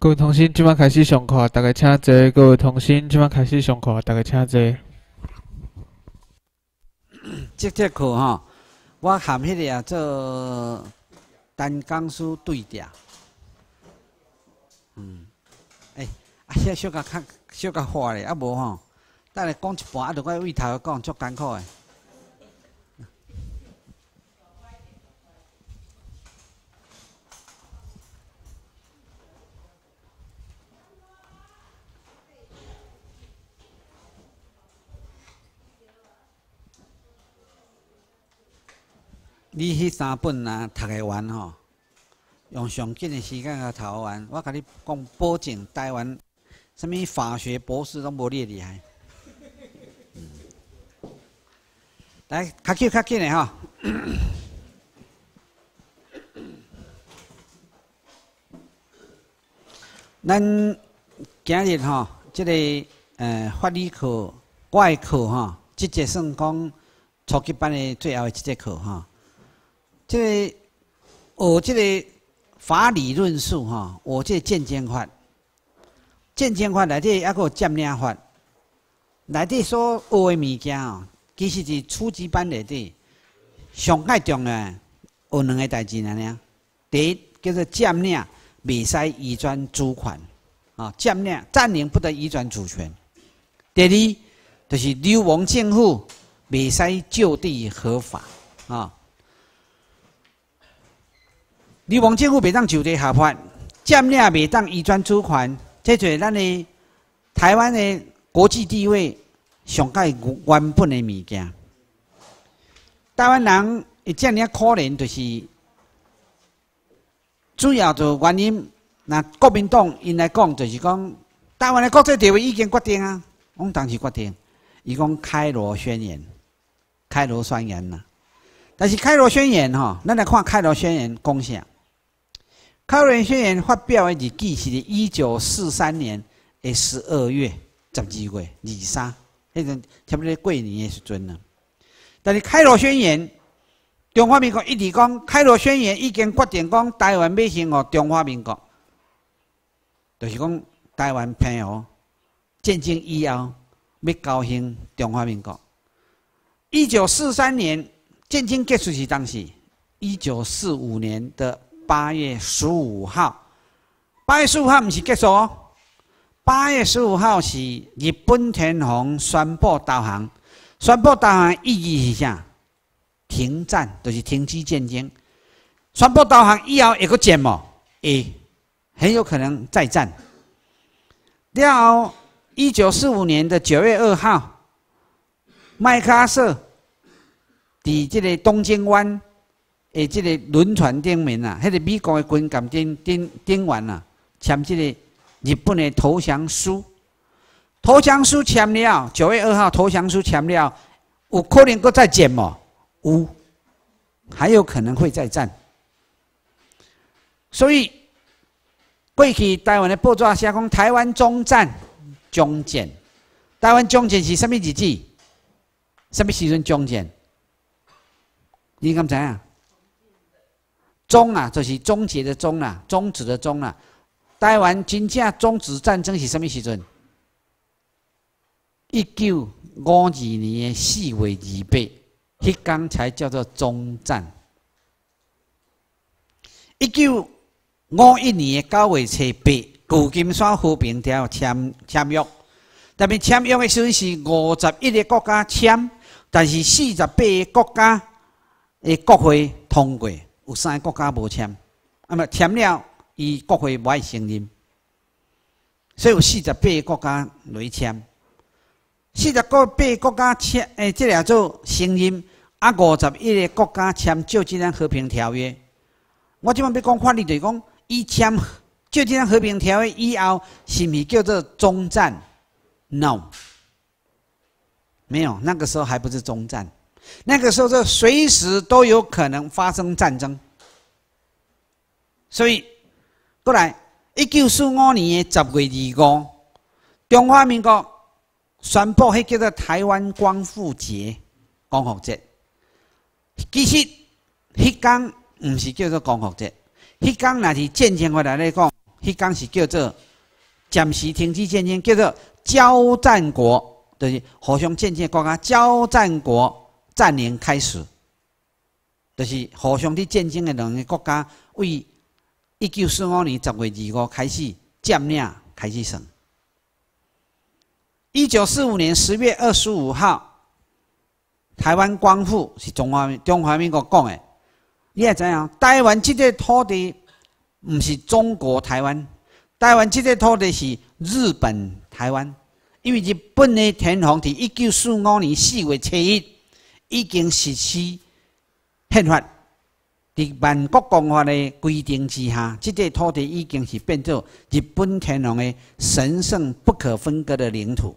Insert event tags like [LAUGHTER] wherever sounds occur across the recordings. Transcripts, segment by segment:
各位同心，即摆开始上课，大家请坐。各位同心，即摆开始上课，大家请坐。这节课吼，我含迄个啊做单钢书对调。嗯，哎、啊，遐小甲较小甲花咧，啊无吼，等下讲一半，啊，着我位头讲，足艰苦诶。你迄三本啊，读会完吼，用上紧的时间甲读完。我甲你讲，保证台湾什物法学博士拢无你厉害。来，较紧较紧的吼。[COUGHS] 咱今日吼，即、个呃法理课、外课吼，即节算讲初级班的最后一节课吼。这个学这个法理论述哈，我这渐渐法，渐渐法内底还个占领法，内底所学的物件吼，其实是初级班内底上介重要有两个代志安尼。第一叫做占领，未使移转主权啊，占领占领不得移转主权。第二就是流亡政府未使就地合法啊。流亡政府袂当就地合法，占领袂当移转主权，这就是咱的台湾的国际地位上界原本的物件。台湾人会这样可怜，就是主要就原因。那国民党因来讲，就是讲台湾的国际地位已经决定啊，我们当时决定，伊讲开罗宣言，开罗宣言呐。但是开罗宣言吼，咱来看开罗宣言讲啥？开罗宣言发表的日期是一九四三年的十二月十二月二三，迄阵差不多过年的时阵呢。但是开罗宣言，中华民国一直讲开罗宣言已经决定讲台湾要成哦中华民国，就是讲台湾偏哦战争以后要高兴中华民国。一九四三年战争结束是当时，一九四五年的。八月十五号，八月十五号不是结束哦。八月十五号是日本天皇宣布投降，宣布投降意义是啥？停战，就是停止战争。宣布投降以后，一个战嘛，诶，很有可能再战。然后，一九四五年的九月二号，麦克阿瑟伫这个东京湾。诶，即个轮船顶面啊，迄个美国的军舰顶顶顶员啊，签即个日本的投降书。投降书签了，九月二号投降书签了，有可能搁再战无？有，还有可能会再战。所以过去台湾的报纸写讲，台湾中战终战。台湾终战是什么日子？什么时阵终战？你敢知影？终啊，就是终结的终啊，终止的终啊。台湾真正终止战争是什么时阵？一九五二年的四月二八，迄天才叫做终战。一九五一年的九月初八，旧金山和平条签签约，但是签约的时阵是五十一个国家签，但是四十八个国家的国会通过。有三个国家无签，啊么签了，伊国会无爱承认，所以有四十八个国家来签，四十个八国家签，诶，即个做承认，啊五十一个国家签就这样和平条约。我即摆要讲法律，就讲伊签就这样和平条约以后，是毋是叫做中战？No，没有，那个时候还不是中战，那个时候就随时都有可能发生战争。所以过来，一九四五年的十月二五，中华民国宣布，迄叫做台湾光复节、光复节。其实，迄天唔是叫做光复节，迄天那是战争回来来讲，迄天是叫做暂时停止战争，叫做交战国，就是互相战争国家交战国战年开始，就是互相伫战争的两个国家为。一九四五年十月二五开始占领，开始算。一九四五年十月二十五号，台湾光复是中华中华民国讲的。你也知影，台湾这个土地不是中国台湾，台湾这个土地是日本台湾。因为日本的天皇在一九四五年四月七日已经实施宪法。在万国公法的规定之下，这块土地已经是变作日本天皇的神圣不可分割的领土。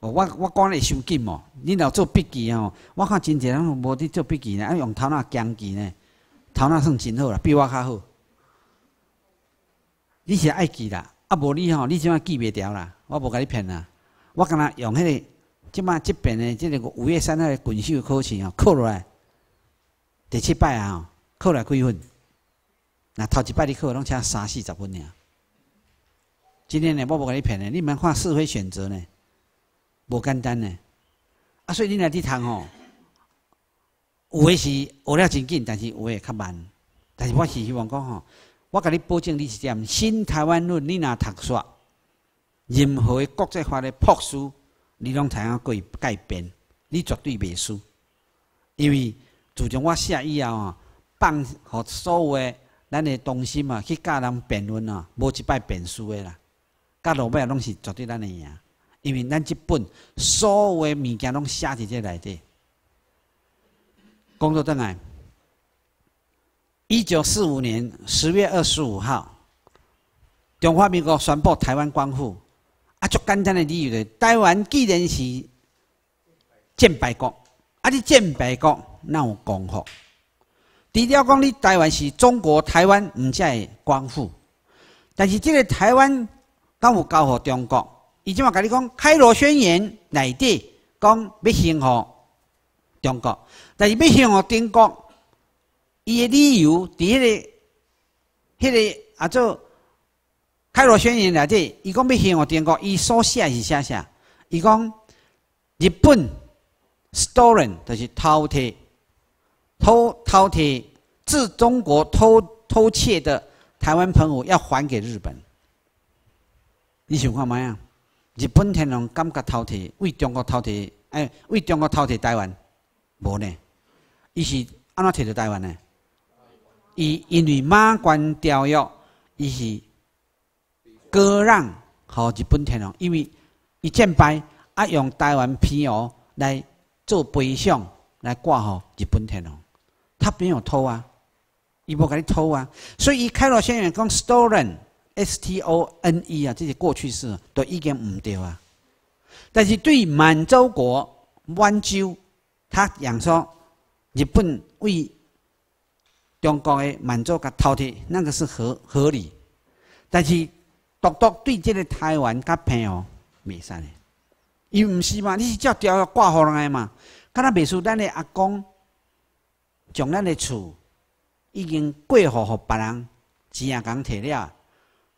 我我讲的收紧哦，你若做笔记哦，我看真济人无伫做笔记呢，啊用头脑讲记呢，头脑算真好啦，比我较好。你是爱记啦，啊无你吼，你即马记袂掉啦，我无甲你骗啦，我敢若用迄个即马即边的即个五月三号的滚秀考试哦，考落来。第七摆啊，考来几分？那头一摆你考拢差三四十分尔。今天呢，我无甲你骗呢，你们看是非选择呢，无简单呢。啊，所以你来去读吼，有诶是学了真紧，但是有诶较慢。但是我是希望讲吼，我甲你保证你是点新台湾论，你若读煞，任何诶国际化诶朴素，你拢知影过改变，你绝对袂输，因为。自从我写以后啊，放互所有诶咱诶东西嘛，去教人辩论啊，无一摆辩输诶啦。教落尾拢是绝对咱诶赢，因为咱即本所有诶物件拢写伫这内底。工作证来，一九四五年十月二十五号，中华民国宣布台湾光复。啊，足简单诶理由就是，台湾既然是建败国，啊，你建败国。那有光复，除了讲你台湾是中国台湾，毋才会光复。但是这个台湾敢有交互中国？伊即马甲你讲《开罗宣言》内底讲要兴互中国，但是要兴互中国，伊的理由伫迄个、迄个啊做《开罗宣言》内底，伊讲要兴互中国，伊所写是写啥？伊讲日本 stolen 就是偷摕。偷偷窃自中国偷偷窃的台湾澎湖要还给日本，你想看嘛呀？日本天皇感觉偷窃为中国偷窃，哎，为中国偷窃台湾，无呢？伊是安怎摕到台湾呢？伊因为马关条约，伊是割让互日本天皇，因为伊战败，啊用台湾皮袄来做赔偿，来挂互日本天皇。他没有偷啊，伊无甲你偷啊，所以伊开罗宣言讲 stolen，s t o n e 啊，这些过去式都已经唔对啊。但是对满洲国满洲，他讲说日本为中国的满洲甲偷窃，那个是合合理。但是独独对这个台湾甲朋友未使的，伊毋是嘛？你是照条约挂互人嘛？敢若袂输咱的阿公。将咱的厝已经过户互别人，钱也共摕了。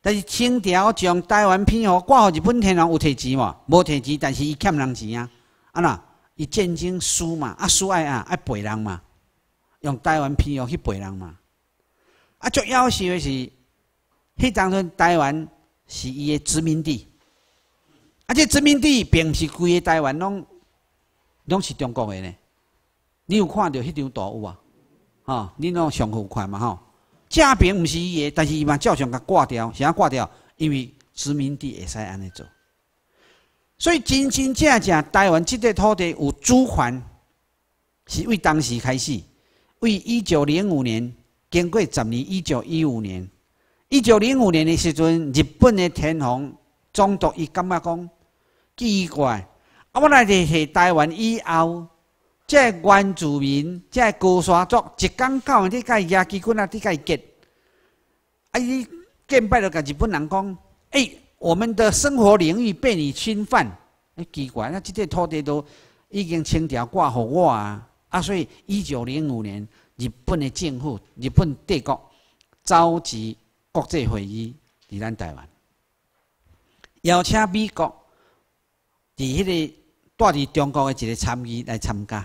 但是清朝将台湾偏户挂互日本天皇有摕钱无？无摕钱，但是伊欠人钱啊！啊呐，伊战争输嘛，啊输爱啊爱赔人嘛，用台湾偏户去赔人嘛。啊，最要死的是，迄当阵台湾是伊的殖民地，啊，且殖民地并不是规个台湾拢拢是中国的呢。你有看到迄张图有啊？吼，恁拢上好看嘛吼，正边毋是伊诶，但是伊嘛照常甲挂掉，啥挂掉？因为殖民地会使安尼做，所以真真正正台湾即块土地有主权，是为当时开始，为一九零五年经过十年，一九一五年，一九零五年的时阵，日本的天皇总督伊感觉讲奇怪，啊，我来提提台湾以后，即原住民、即高山族，一讲到你甲野鸡军啊，你甲结，啊，伊见拜了甲日本人讲，哎，我们的生活领域被你侵犯，哎，奇怪，那即个土地都已经清朝挂互我啊，啊，所以一九零五年，日本的政府、日本帝国召集国际会议伫咱台湾，邀请美国伫迄个。带伫中国的一个参议来参加，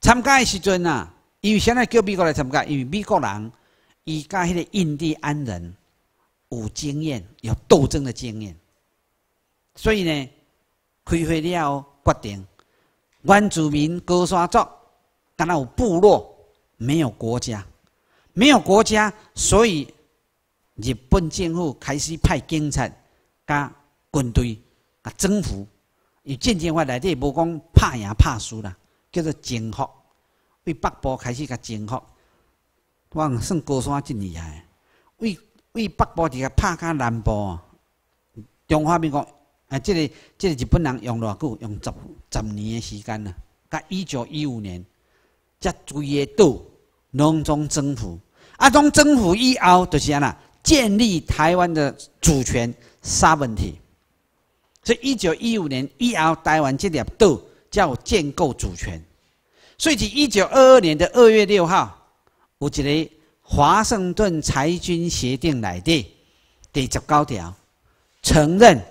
参加的时阵啊，因为现在叫美国来参加，因为美国人伊甲迄个印第安人有经验，有斗争的经验，所以呢，开会了决定，原住民高山族，敢若有部落，没有国家，没有国家，所以日本政府开始派警察、甲军队啊征服。以渐渐法内底无讲拍赢拍输啦，叫做征服。为北部开始甲征服，我算高山真厉害。为为北部伫个拍甲南部，中华民国啊，即个即个日本人用偌久？用十十年的时间啦。甲一九一五年，才规个岛拢总征服。啊，总征服以后，就是安那建立台湾的主权三问题。所以，一九一五年以后，台湾这粒岛叫建构主权。所以，一九二二年的二月六号，有一个华盛顿裁军协定来的第十九条，承认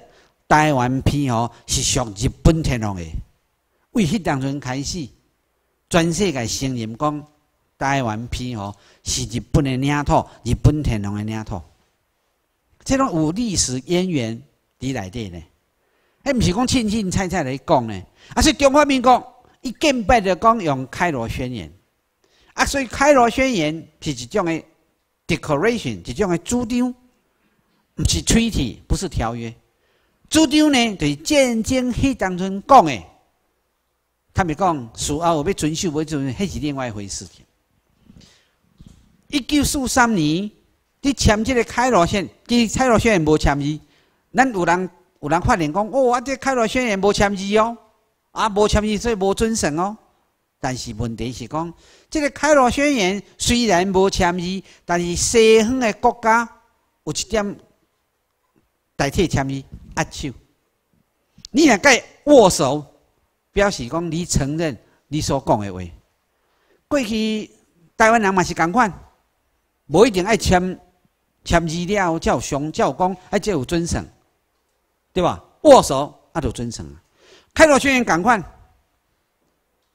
台湾偏河是属日本天皇的。为迄当阵开始，全世界承认讲台湾偏河是日本的领土，日本天皇的领土。这种有历史渊源伫内底呢。迄毋是讲轻轻菜菜来讲呢，啊是中华民国一建拜就讲用开罗宣言，啊所以开罗宣言是一种的 declaration，一种的主张，毋是 treaty，不是条约。主张呢，就是战争迄当中讲的，他们讲事后要遵守，要遵守，迄是另外一回事。一九四三年，你签这个开罗宣，其实开罗宣言无签字，咱有人。有人发现讲，哦，啊，这开罗宣言无签字哦，啊，无签字所以无准绳哦。但是问题是讲，这个开罗宣言虽然无签字，但是西方的国家有一点代替签字握手。你若该握手，表示讲你承认你所讲的话。过去台湾人嘛是共款，无一定爱签签字了，才有上才有讲，还才有准绳。对吧？握手那就尊称了。开罗宣言赶快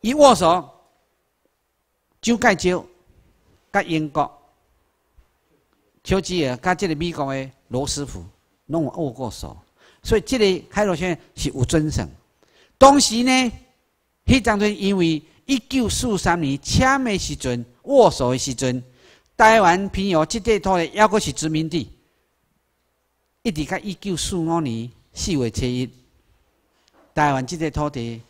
一握手，周介石、甲英国、丘吉尔、甲这个美国的罗斯福拢握过手，所以这个开罗宣言是有尊称。当时呢，迄当阵因为一九四三年签的时阵，握手的时阵，台湾偏有这块土地，还阁是殖民地，一直到一九四五年。四月七日，台湾这块土地，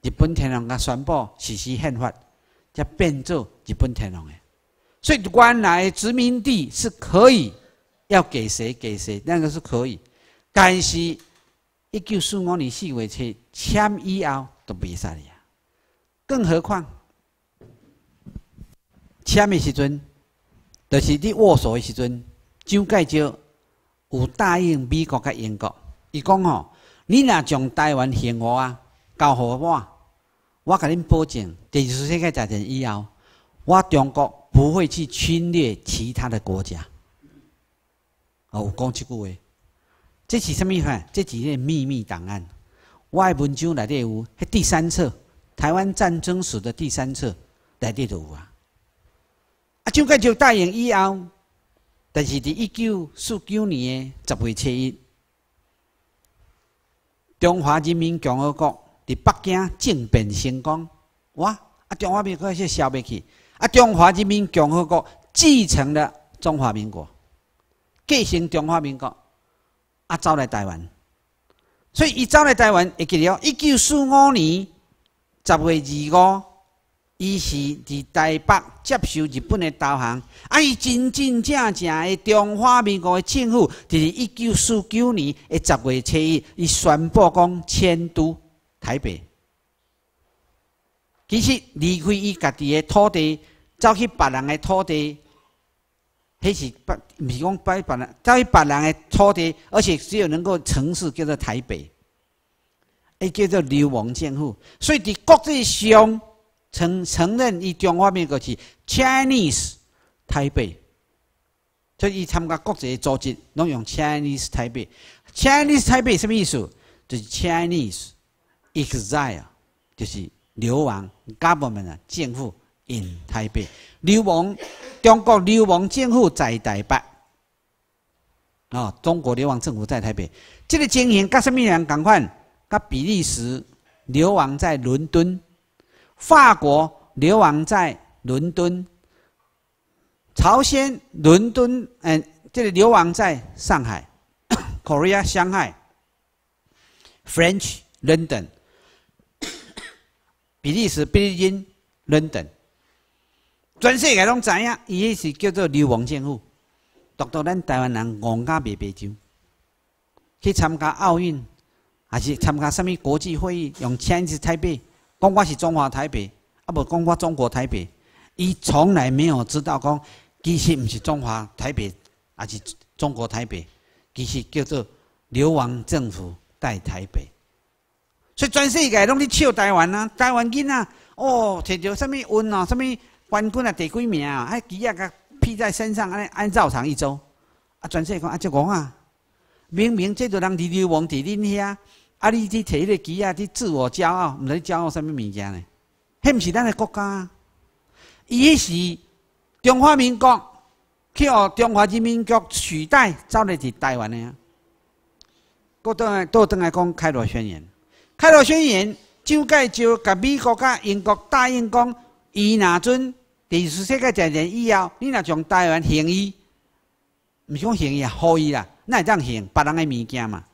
日本天皇甲宣布实施宪法，才变做日本天皇的。所以原来殖民地是可以要给谁给谁，那个是可以。但是一九四五年四月七签以后都袂使了。更何况签的时阵，就是你握手的时阵，蒋介石有答应美国甲英国。伊讲吼，你若将台湾幸福啊交互我，我甲恁保证，第二次世界大战以后，我中国不会去侵略其他的国家。哦，有讲即句话，这是什么话？这是个秘密档案。我的文章内底有，迄第三册《台湾战争史》的第三册内底都有啊。啊，蒋介石答应以后，但是伫一九四九年的十月七日。中华人民共和国伫北京政变成功，哇！啊，中华民国是消灭去，啊，中华人民共和国继承了中华民国，继承中华民国，啊，走来台湾，所以伊走来台湾，会记得，一九四五年十月二五。伊是伫台北接受日本的投降，啊！伊真真正正的中华民国的政府，伫一九四九年的十月七日，伊宣布讲迁都台北。其实离开伊家己的土地，走去别人的土地，迄是不，毋是讲拜别人，走去别人的土地，而且只有能够城市叫做台北，诶叫做流亡政府。所以伫国际上承承认伊中华民国是 Chinese 台北，所以伊参加国际组织拢用 Chinese 台北。Chinese 台北什么意思？就是 Chinese exile，就是流亡。government 啊，政府 in 台北流亡，中国流亡政府在台北，哦，中国流亡政府在台北，这个情形甲什么人共款？甲比利时流亡在伦敦，法国流亡在伦敦，朝鲜伦敦，嗯，这个流亡在上海，[COUGHS] Korea 上海，French London。[COUGHS] 比利时、比利金、伦敦，全世界拢知影，伊是叫做流亡政府。独独咱台湾人憨甲袂白酒，去参加奥运，还是参加什么国际会议，用签字台北，讲我是中华台北，啊无讲我中国台北，伊从来没有知道讲，其实毋是中华台北，还是中国台北，其实叫做流亡政府在台北。所以全世界拢伫笑台湾啊！台湾囡仔哦，摕着什物运哦，什物冠军啊，第几名啊？哎，旗啊，甲披在身上，安尼安照常一周。啊，全世界讲啊，就讲啊，明明这个人伫流亡伫恁遐，啊，你去摕迄个旗啊，去自我骄傲，毋知骄傲什物物件呢？迄毋是咱的国家，伊是中华民国去互中华人民国取代，走来伫台湾的啊。过倒来，倒转来讲开罗宣言。开罗宣言，蒋介石甲美国甲英国答应讲，伊若准第二次世界大战以后，你若从台湾行伊，毋是讲行医啊，好伊啦，那会当行别人诶物件嘛？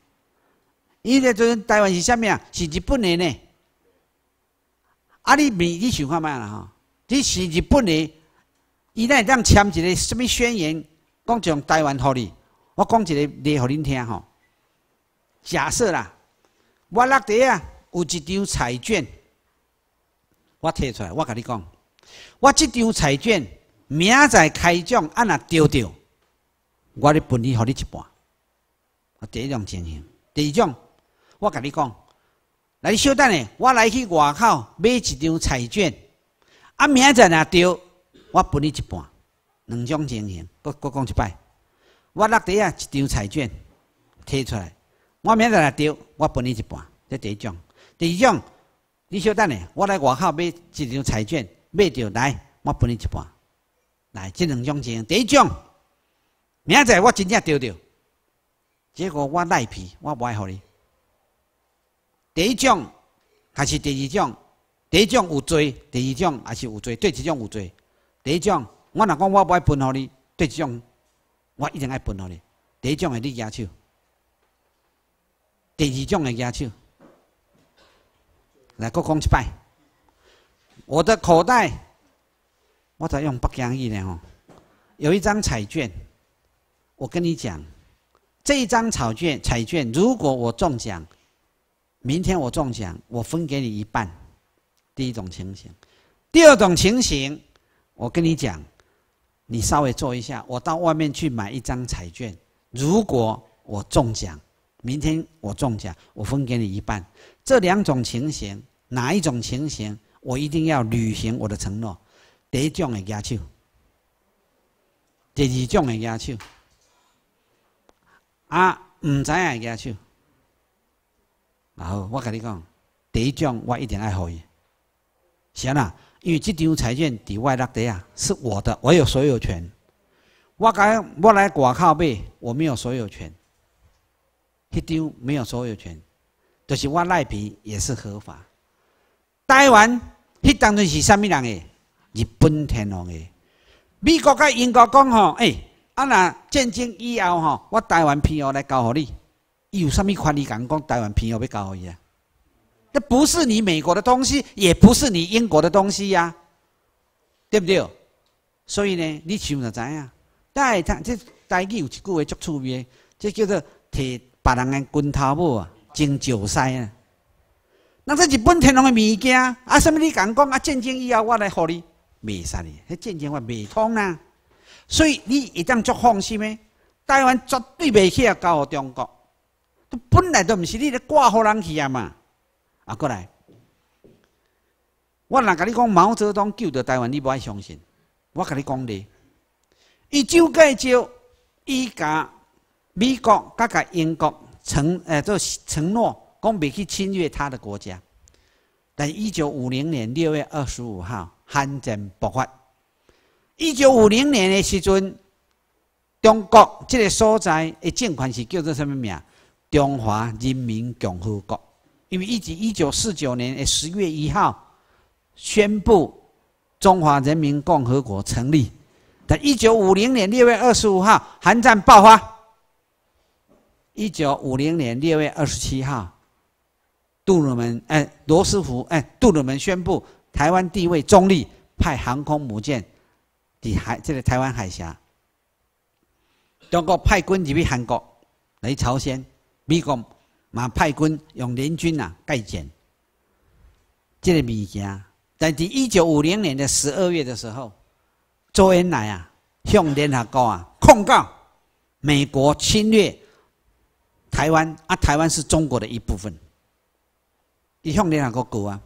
伊迄阵台湾是啥物啊？是日本的呢？啊，你未你想看卖啦吼？你是日本的，伊那会当签一个什么宣言，讲从台湾互你？我讲一个例互恁听吼。假设啦。我落地啊，有一张彩券，我摕出来，我甲你讲，我这张彩券明仔开奖，啊若丢着，我咧分你，互你一半。啊，第一种情形，第二种，我甲你讲，来你稍等下，我来去外口买一张彩券，啊明仔载若丢，我分你一半。两种情形，搁搁讲一摆，我落地啊，一张彩券摕出来。我明仔来丢，我分你一半，这第一种。第二种，你稍等下，我来外口买一张彩券，买着来，我分你一半。来，这两种情形，第一种，明仔载我真正丢着，结果我赖皮，我不爱互你。第一种还是第二种？第一种有罪，第二种还是有罪？对，一种有罪。第一种，我若讲我不爱分互你，对，一种我一定爱分互你。第一种的你举手。第二种的要求，来，各讲一摆。我的口袋，我在用北京语呢吼，有一张彩券。我跟你讲，这一张彩券，彩券如果我中奖，明天我中奖，我分给你一半。第一种情形，第二种情形，我跟你讲，你稍微做一下，我到外面去买一张彩券，如果我中奖。明天我中奖，我分给你一半。这两种情形，哪一种情形，我一定要履行我的承诺。第一种的要求，第二种的要求，啊，唔知啊要求。然后我跟你讲，第一种我一定爱好伊。行啦，因为这张彩券伫外落地啊，是我的，我有所有权。我该我来挂靠买，我没有所有权。迄张没有所有权，就是我赖皮也是合法。台湾迄当阵是啥物人诶？日本天皇诶。美国甲英国讲吼，诶，啊若战争以后吼，我台湾偏要来交互你，伊有啥物权利敢讲台湾偏要要交伊啊？这不是你美国的东西，也不是你英国的东西呀，对不对？所以呢，你想就知影。但系这台语有一句话足趣味，这叫做摕。别人的军头母啊，争石狮啊！那这日本天皇的物件，啊，什么你敢讲啊？战争以后我来互你，袂使哩，迄战争我未通啦。所以你一旦足放心诶，台湾绝对袂去啊交互中国。本来都毋是你咧挂互人去啊嘛。啊，过来，我若甲你讲毛泽东救着台湾，你无爱相信。我甲你讲咧，伊就介招，伊甲美国甲甲英国承诶，做承诺。讲袂去侵略他的国家，但一九五零年六月二十五号，韩战爆发。一九五零年的时阵，中国这个所在的政权是叫做什么名？中华人民共和国。因为一直一九四九年的十月一号宣布中华人民共和国成立，但一九五零年六月二十五号，韩战爆发。一九五零年六月二十七号。杜鲁门，哎，罗斯福，哎，杜鲁门宣布台湾地位中立，派航空母舰抵海，这个台湾海峡。中国派军入去韩国，来朝鲜，美国嘛派军用联军啊盖建。这个物件，在第一九五零年的十二月的时候，周恩来啊向联合国啊控告美国侵略台湾，啊，台湾是中国的一部分。伊向联合国告啊！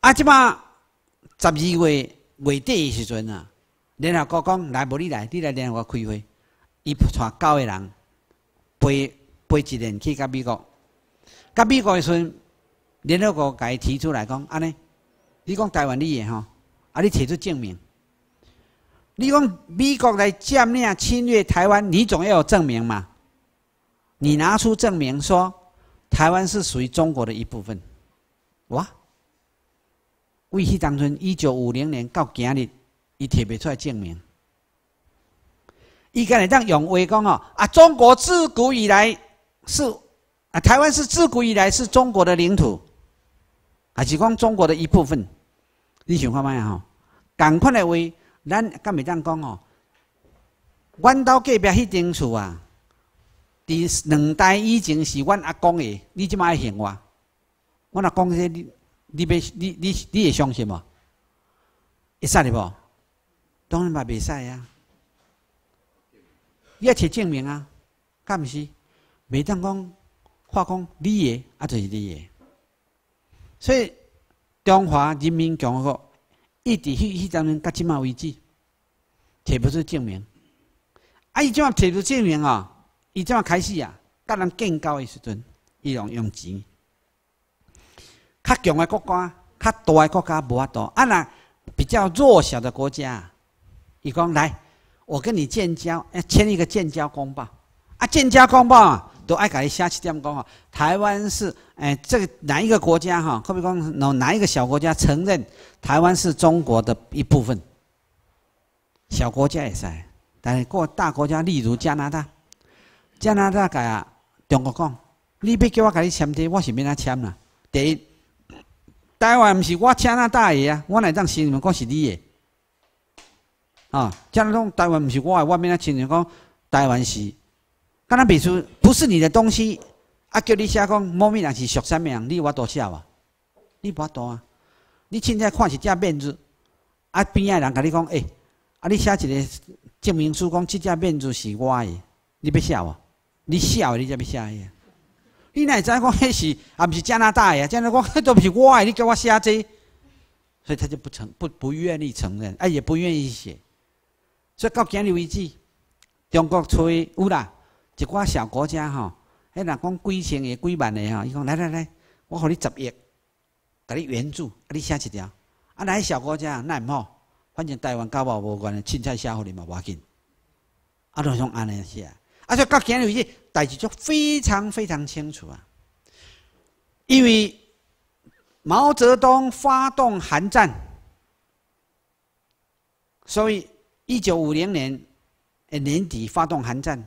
啊，即马十二月月底的时阵啊，联合国讲来无你来，你来联合国开会，伊带九个人飞飞一年去甲美国，甲美国时阵，联合国甲伊提出来讲，安尼，你讲台湾你诶吼，啊，你提出证明，你讲美国来占领侵略台湾，你总要有证明嘛？你拿出证明说。台湾是属于中国的一部分，哇！为迄当中一九五零年到今日，伊提不出来证明。伊敢会当用话讲哦，啊，中国自古以来是啊，台湾是自古以来是中国的领土，啊是讲中国的一部分？你想看卖吼？共款的话，咱敢会当讲哦？阮兜隔壁迄间厝啊！伫两代以前是阮阿公的，你即摆信我？阮阿公这你你别你你你会相信无？会使哩无？当然嘛袂使啊！你要摕证明啊，敢毋是？袂当讲化讲你的，啊就是你的。所以中华人民共和国一直迄迄当年到即马为止，摕不出证明。啊，伊即马摕出证明啊！伊怎啊开始啊？甲人建交的时阵，伊用用钱。较强的国家、较大的国家无法度。啊，那比较弱小的国家，伊讲来，我跟你建交，要签一个建交公报。啊，建交公报啊，都爱甲你写七点讲吼。台湾是诶，这个哪一个国家哈？可比讲哪哪一个小国家承认台湾是中国的一部分？小国家也是，但是过大国家，例如加拿大。加拿大甲，中国讲，你要叫我甲你签这，我是免啊签啦。第一，台湾毋是我加拿大的啊，我来当承认讲是你的。啊，加拿大台湾毋是我的，我免啊承认讲台湾是。敢若比如不是你的东西，啊叫你写讲某物人是属啥物人，你有法度写无？你无法度啊！你凊彩看是只面子，啊边仔人甲你讲，诶，啊你写一个证明书，讲即只面子是我的，你要写无？你笑，你才要写呀？你哪知讲迄是啊？毋是加拿大呀？加拿大讲迄都不是我的，你叫我写这，所以他就不承不不愿意承认，啊，也不愿意写。所以到今日为止，中国吹有啦，一寡小国家吼，迄人讲几千个、几万个吼，伊讲来来来，我互你十亿，甲你援助，啊，你写一条。啊，那小国家那毋好，反正台湾甲我无关的，凊彩写互你嘛，无要紧。啊，都像安尼写。而且到今日为止，代志就非常非常清楚啊！因为毛泽东发动韩战，所以一九五零年诶年底发动韩战，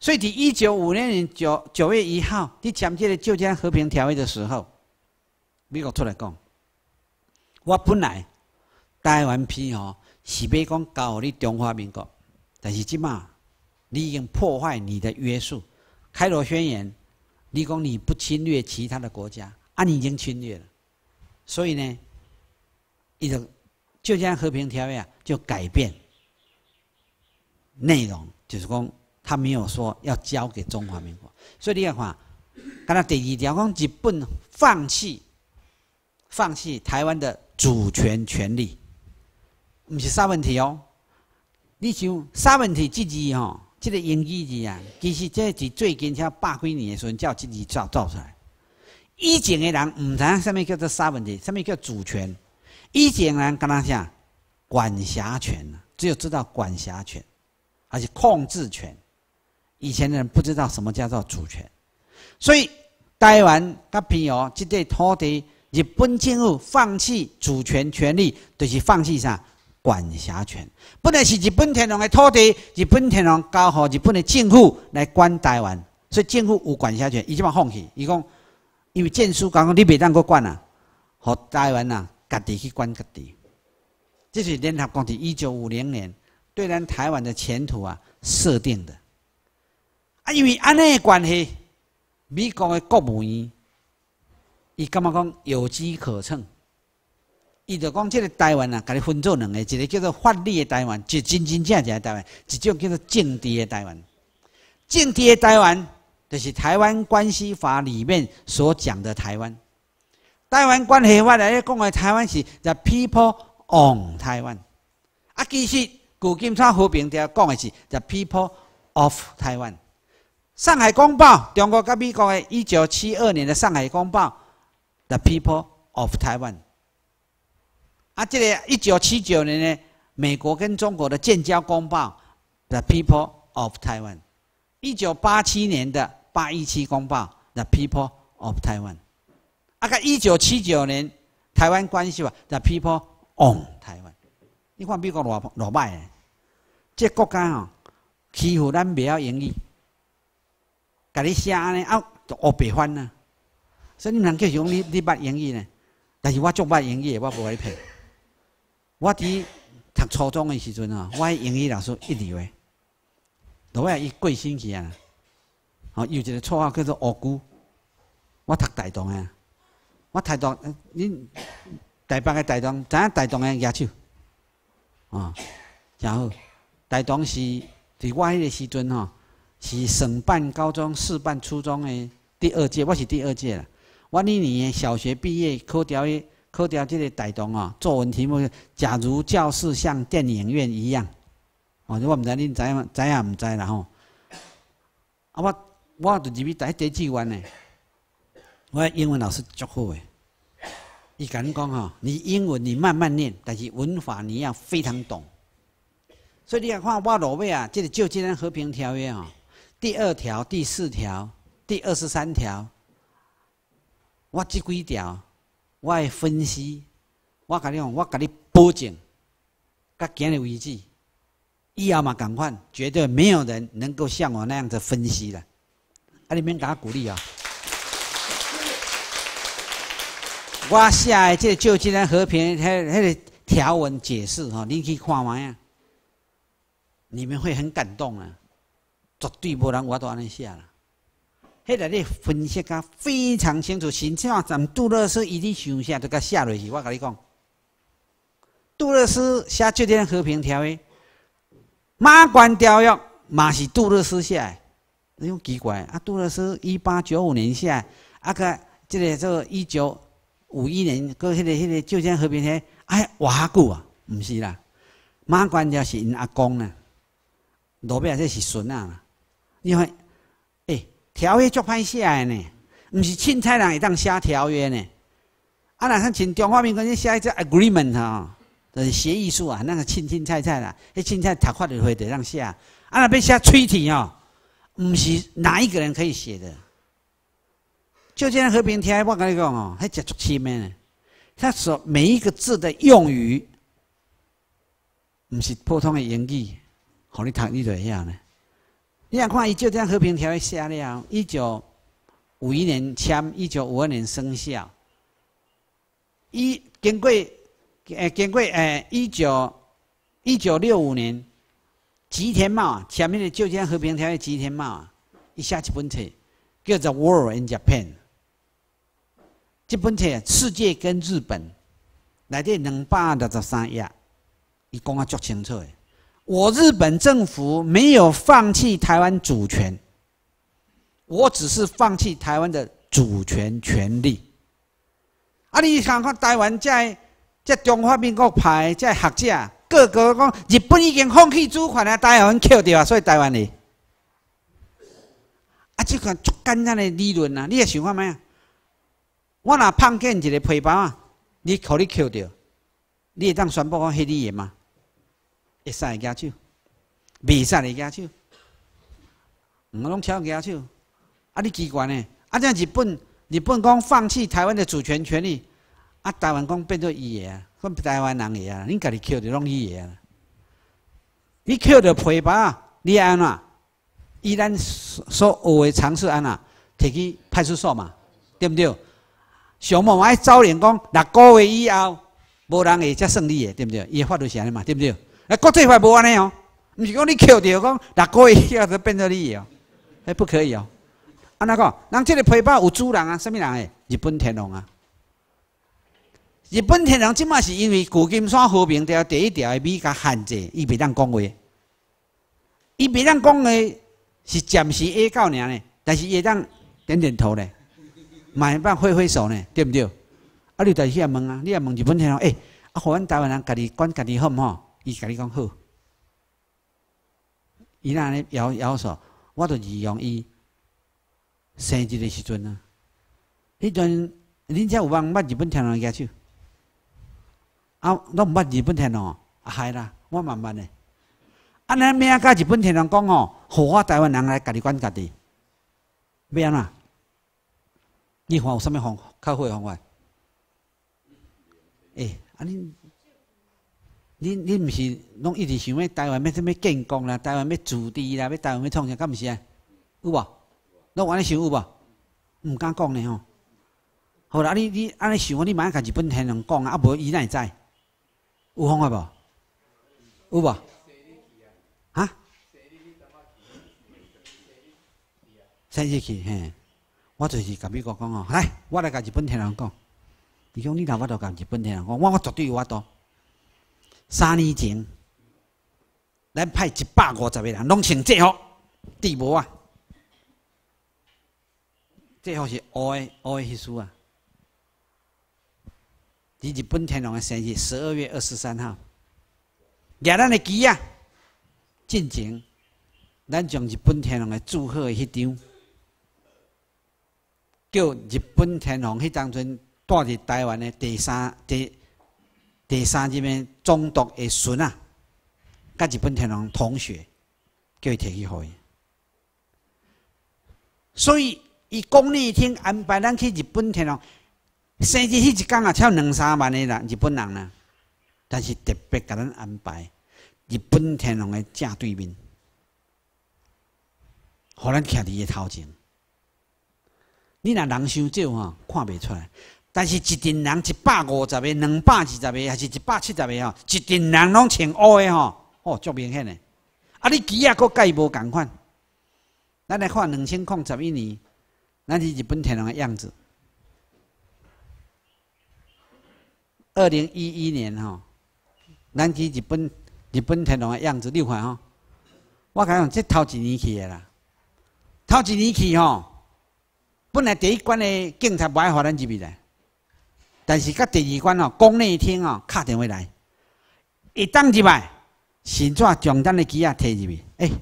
所以伫一九五零年九九月一号，你签这个《旧疆和平条约》的时候，美国出来讲，我本来台湾批哦是要讲交你中华民国，但是即马。你已经破坏你的约束，《开罗宣言》，你讲你不侵略其他的国家，啊，你已经侵略了，所以呢，一个就将和平条约啊，就改变内容，就是讲他没有说要交给中华民国，所以你看，刚才第二条讲日本放弃放弃台湾的主权权利，不是啥问题哦。你想啥问题？这字吼，这个英语字啊，其实这是最近才百几年的时候叫这字造造出来。以前的人唔知影什么叫做啥问题，什么叫主权。以前的人跟他讲管辖权只有知道管辖权，而且控制权。以前的人不知道什么叫做主权，所以台湾甲偏哦，这块土地，日本政府放弃主权权利，就是放弃啥管辖权。本来是日本天皇的土地，日本天皇交予日本的政府来管台湾，所以政府有管辖权，伊即嘛放弃，伊讲。因为建书讲讲，你袂当去管啊，和台湾啊，家己去管家己。这是联合国伫一九五零年对咱台湾的前途啊设定的。因为安尼的关系，美国的国务院，伊感觉讲有机可乘，伊就讲即个台湾啊，甲你分做两个，一个叫做法律的台湾，就真真正正的台湾；一种叫做政治的台湾，政治的台湾。就是台湾关系法里面所讲的台湾，台湾关系法来讲的台湾是 the people on 台湾，啊，其实古今川和平条讲的是 the people of 台湾。上海公报，中国跟美国的一九七二年的上海公报，the people of 台湾。啊，这个一九七九年呢，美国跟中国的建交公报，the people of 台湾。一九八七年的。八一七公报，The People of Taiwan。啊个一九七九年台湾关系法，The People on 台湾。你看美国偌偌歹诶，这国家吼欺负咱袂晓英语，甲你写安尼啊，学白翻呐。所以你能叫用你你捌英语呢？但是我足捌英语，我无会骗。我伫读初中诶时阵啊，我英语老师一流诶，落尾伊过星期啊。哦，有一个绰号叫做乌龟。我读大同诶，我大同，恁台北诶大同，知影大同诶野手？啊，然后大同是伫我迄个时阵吼，是省办高中、市办初中诶第二届，我是第二届啦。我那年小学毕业考调诶，考调即个大同啊，作文题目是假如教室像电影院一样，哦，我毋知恁知影知影毋知啦吼。啊，我。我就入去第一第志愿呢，我英文老师足好诶。伊甲你讲吼，你英文你慢慢念，但是文法你要非常懂。所以你看我落尾啊，这个旧金山和平条约啊，第二条、第四条、第二十三条，我这几条，我会分析，我甲你讲，我甲你保证，到今日为止，以后嘛共款，绝对没有人能够像我那样子分析了。啊！你免给他鼓励啊！我写的这个旧金山和平，迄、迄个条文解释哈，你去看完呀？你们会很感动啊！绝对无人我都安尼写啦。迄个你分析甲非常清楚，甚至话咱杜勒斯伊直想写，就甲写落去。我甲你讲，杜勒斯写旧金和平条约，马关条约嘛是杜勒斯写的。那种奇怪啊！杜勒斯一八九五年写，啊个即个这个一九五一年，个迄个迄个旧金山和平条约，哎，偌久啊？毋是啦，马关条约是因阿公呢，罗贝尔这是孙啊。因为，哎，条约作歹写诶呢，毋是凊彩人会当写条约呢。啊，若像像中华民国你写一只 agreement 啊，就是协议书啊，那个凊凊彩彩啦，迄凊彩读法律会得当写。啊，若要写 treaty 哦。毋是哪一个人可以写的？就这样和平天，我跟你讲哦，还讲足前面呢。他说每一个字的用语，毋是普通的英语，互你读你就会晓呢。你想看，伊就这样和平条约写了，一九五一年签，一九五二年生效。一经过，诶，经过诶，一九一九六五年。吉田茂啊，前面的旧金和平条约，吉田茂啊，一下一本册叫做《World in Japan》。这本册世界跟日本内底两百六十三页，伊讲啊足清楚的。我日本政府没有放弃台湾主权，我只是放弃台湾的主权权利。啊，你看看台湾在在中华民国派在学者个个讲，日本已经放弃主权了，台湾扣掉啊，所以台湾哩。啊，这个足简单的理论啊，你也想看没啊？我若碰见一个皮包啊，你可你扣掉，你会当宣布我黑你的吗？会使举手，未使的举手，我拢超举手。啊，你奇怪呢？啊，这日本日本讲放弃台湾的主权权利，啊，台湾讲变做伊的啊，讲台湾人的啊，你家己扣着拢伊的啊。你扣着皮包，你安怎？依咱所学的常识安怎？摕去派出所嘛，对不对？上某爱招人讲六个月以后，无人会才算你的，对不对？伊法律是安尼嘛，对不对？那国际法无安尼哦，毋是讲你扣掉讲六个月以后就变做你哦，还不可以哦。安那个，人这个皮包有主人啊，什么人诶？日本天皇啊。日本天皇即马是因为旧金山和平条第一条诶美甲限制，伊袂当讲话。伊袂当讲话是暂时 A 到尔呢，但是会当点点头咧。买办挥挥手呢，对不对？啊，你在遐问啊，你也问日本天皇，诶，啊，互阮台湾人家己管家己好毋好？伊甲你讲好。伊那尼摇摇手，我就利用伊生日的时阵啊。迄阵恁遮有人捌日本天皇举手？啊，拢毋捌日本天皇，啊，系啦，我慢慢的。啊，咱明仔甲日本天皇讲哦，互我台湾人来家己管家己，要安怎？你看有啥物方较好方法？诶，啊恁，恁恁毋是拢一直想要台湾要什物建功啦，台湾要自治啦，要台湾要创啥？敢毋是啊？有无？拢安尼想有无？毋敢讲呢吼。好啦，你你安尼想，你马上甲日本天皇讲啊，啊无伊哪会知？有方法无？有无？啊？生日去嘿。我就是甲美国讲哦，来，我来甲日本天皇讲。伊讲你若我都甲日本天皇讲，我我绝对有法度。三年前，咱派一百五十个人拢穿制服，地帽啊，制服是乌的乌的迄书啊。伫日本天皇的生日，十二月二十三号，举咱的旗啊，进前，咱将日本天皇的祝贺的迄张。叫日本天皇迄当阵带伫台湾的第三第第三任的总督的孙啊，甲日本天皇同学，叫伊摕去互伊。所以伊讲那天安排咱去日本天皇生日迄一天啊，超两三万的人日本人呢，但是特别甲咱安排日本天皇的正对面，互咱徛伫伊头前。你若人伤少吼，看袂出来。但是一群人一百五十个、两百二十个，还是一百七十个吼，一群人拢穿乌的吼，哦，足明显的。啊，你旗啊，佫伊无共款。咱来看两千零十一年，咱是日本天皇的样子。二零一一年吼，咱是日本日本天皇的样子，你看吼。我讲这头一年去的啦，头一年去吼。本来第一关的警察不爱互咱入去来，但是甲第二关哦，宫内厅哦，敲电话来，一当入来，先怎将咱的机啊摕入去？诶，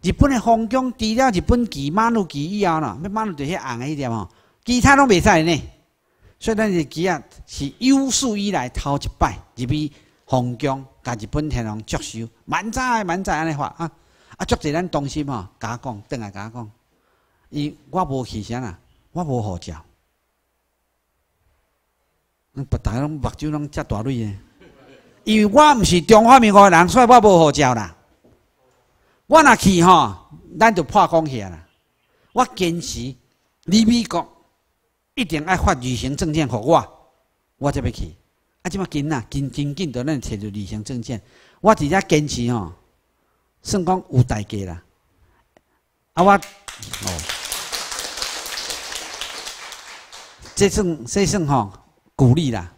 日本的皇宫除了日本旗、马路旗以后咯，要马路就是红的迄点哦，其他拢袂使呢。所以咱的机啊是有史以来头一摆入去皇宫，甲日本天皇接收，满载满载安尼发啊！啊，足济咱东心吼，甲讲，等下甲讲。伊我无去啥啦，我无护照。别大拢目睭拢遮大蕊诶，因为我毋是中华民国人，所以我无护照啦。我若去吼，咱就破讲起来啦。我坚持，你美国一定爱发旅行证件互我，我才要去。啊，即么紧啊，紧紧紧着咱摕着旅行证件，我直接坚持吼，算讲有代价啦。啊，我哦。这算这算吼鼓励啦。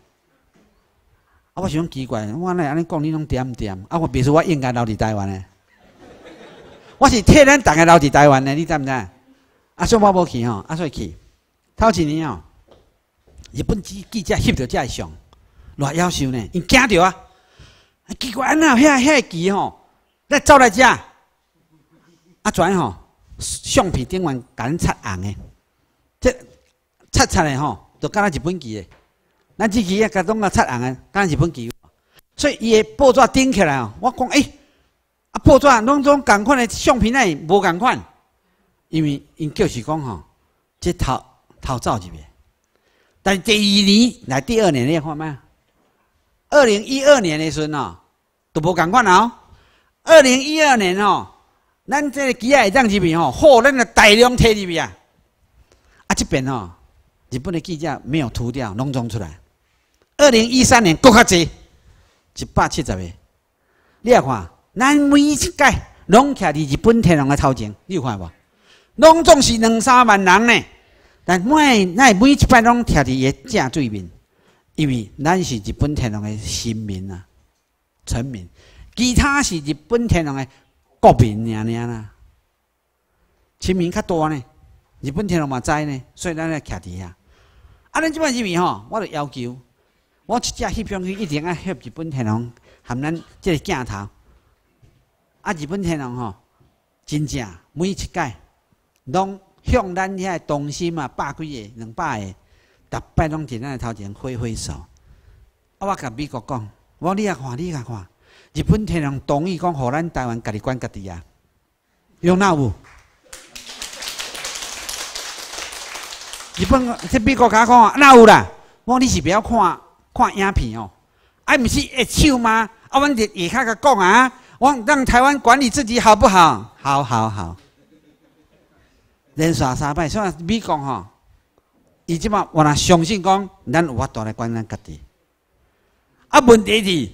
啊，我想奇怪，我那安尼讲，你拢点点？啊，我别说我应该留伫台湾的，我是替咱大家留伫台湾的，你知毋知？啊，所以我无去吼，啊，所以去。头一年哦，日本记记者翕到这相，偌夭寿呢？因惊着啊！奇怪，安那遐遐机吼，来走来遮，啊，转吼，相片顶面甲咱擦红的，这擦擦的吼，就敢若日本记的。咱自己啊，甲拢啊擦红的，敢若日本记。所以伊的报纸顶起来哦，我讲诶，啊报纸拢总共款的相片内无共款，因为因就是讲吼，这偷偷走入去。但第二年来第二年你看咩？二零一二年的时阵哦，都无共款哦。二零一二年哦，咱这个机啊会当入去吼，货咱个大量摕入去啊。啊，这边哦，日本的记者没有涂掉，拢装出来。二零一三年更较济，一百七十个。你也看，咱每一届拢徛伫日本天皇的头前，你有看无？拢总是两三万人呢。但每咱每一摆拢徛伫伊个正对面，因为咱是日本天皇的臣民啊，臣民。其他是日本天皇的国民尔尔啦，臣民较多呢。日本天皇嘛知呢，所以咱来徛伫遐。啊，咱即摆入面吼，我着要求，我一只翕相机一定爱翕日本天皇含咱即个镜头。啊，日本天皇吼，真正每一届拢。向咱遐东心啊，百几个、两百个，逐摆拢伫咱头前挥挥手。啊，我甲美国讲，我你也看，你也看，日本天皇同意讲，互咱台湾家己管家己啊。用哪有？日本这美国甲讲，哪有啦？我你是不要看看影片哦，啊，毋是会手吗？啊，阮下下骹甲讲啊，我让台湾管理自己好不好？好好好。连续三摆，所以美国吼，伊即马我若相信讲，咱有法度来管咱家己。啊，问题是，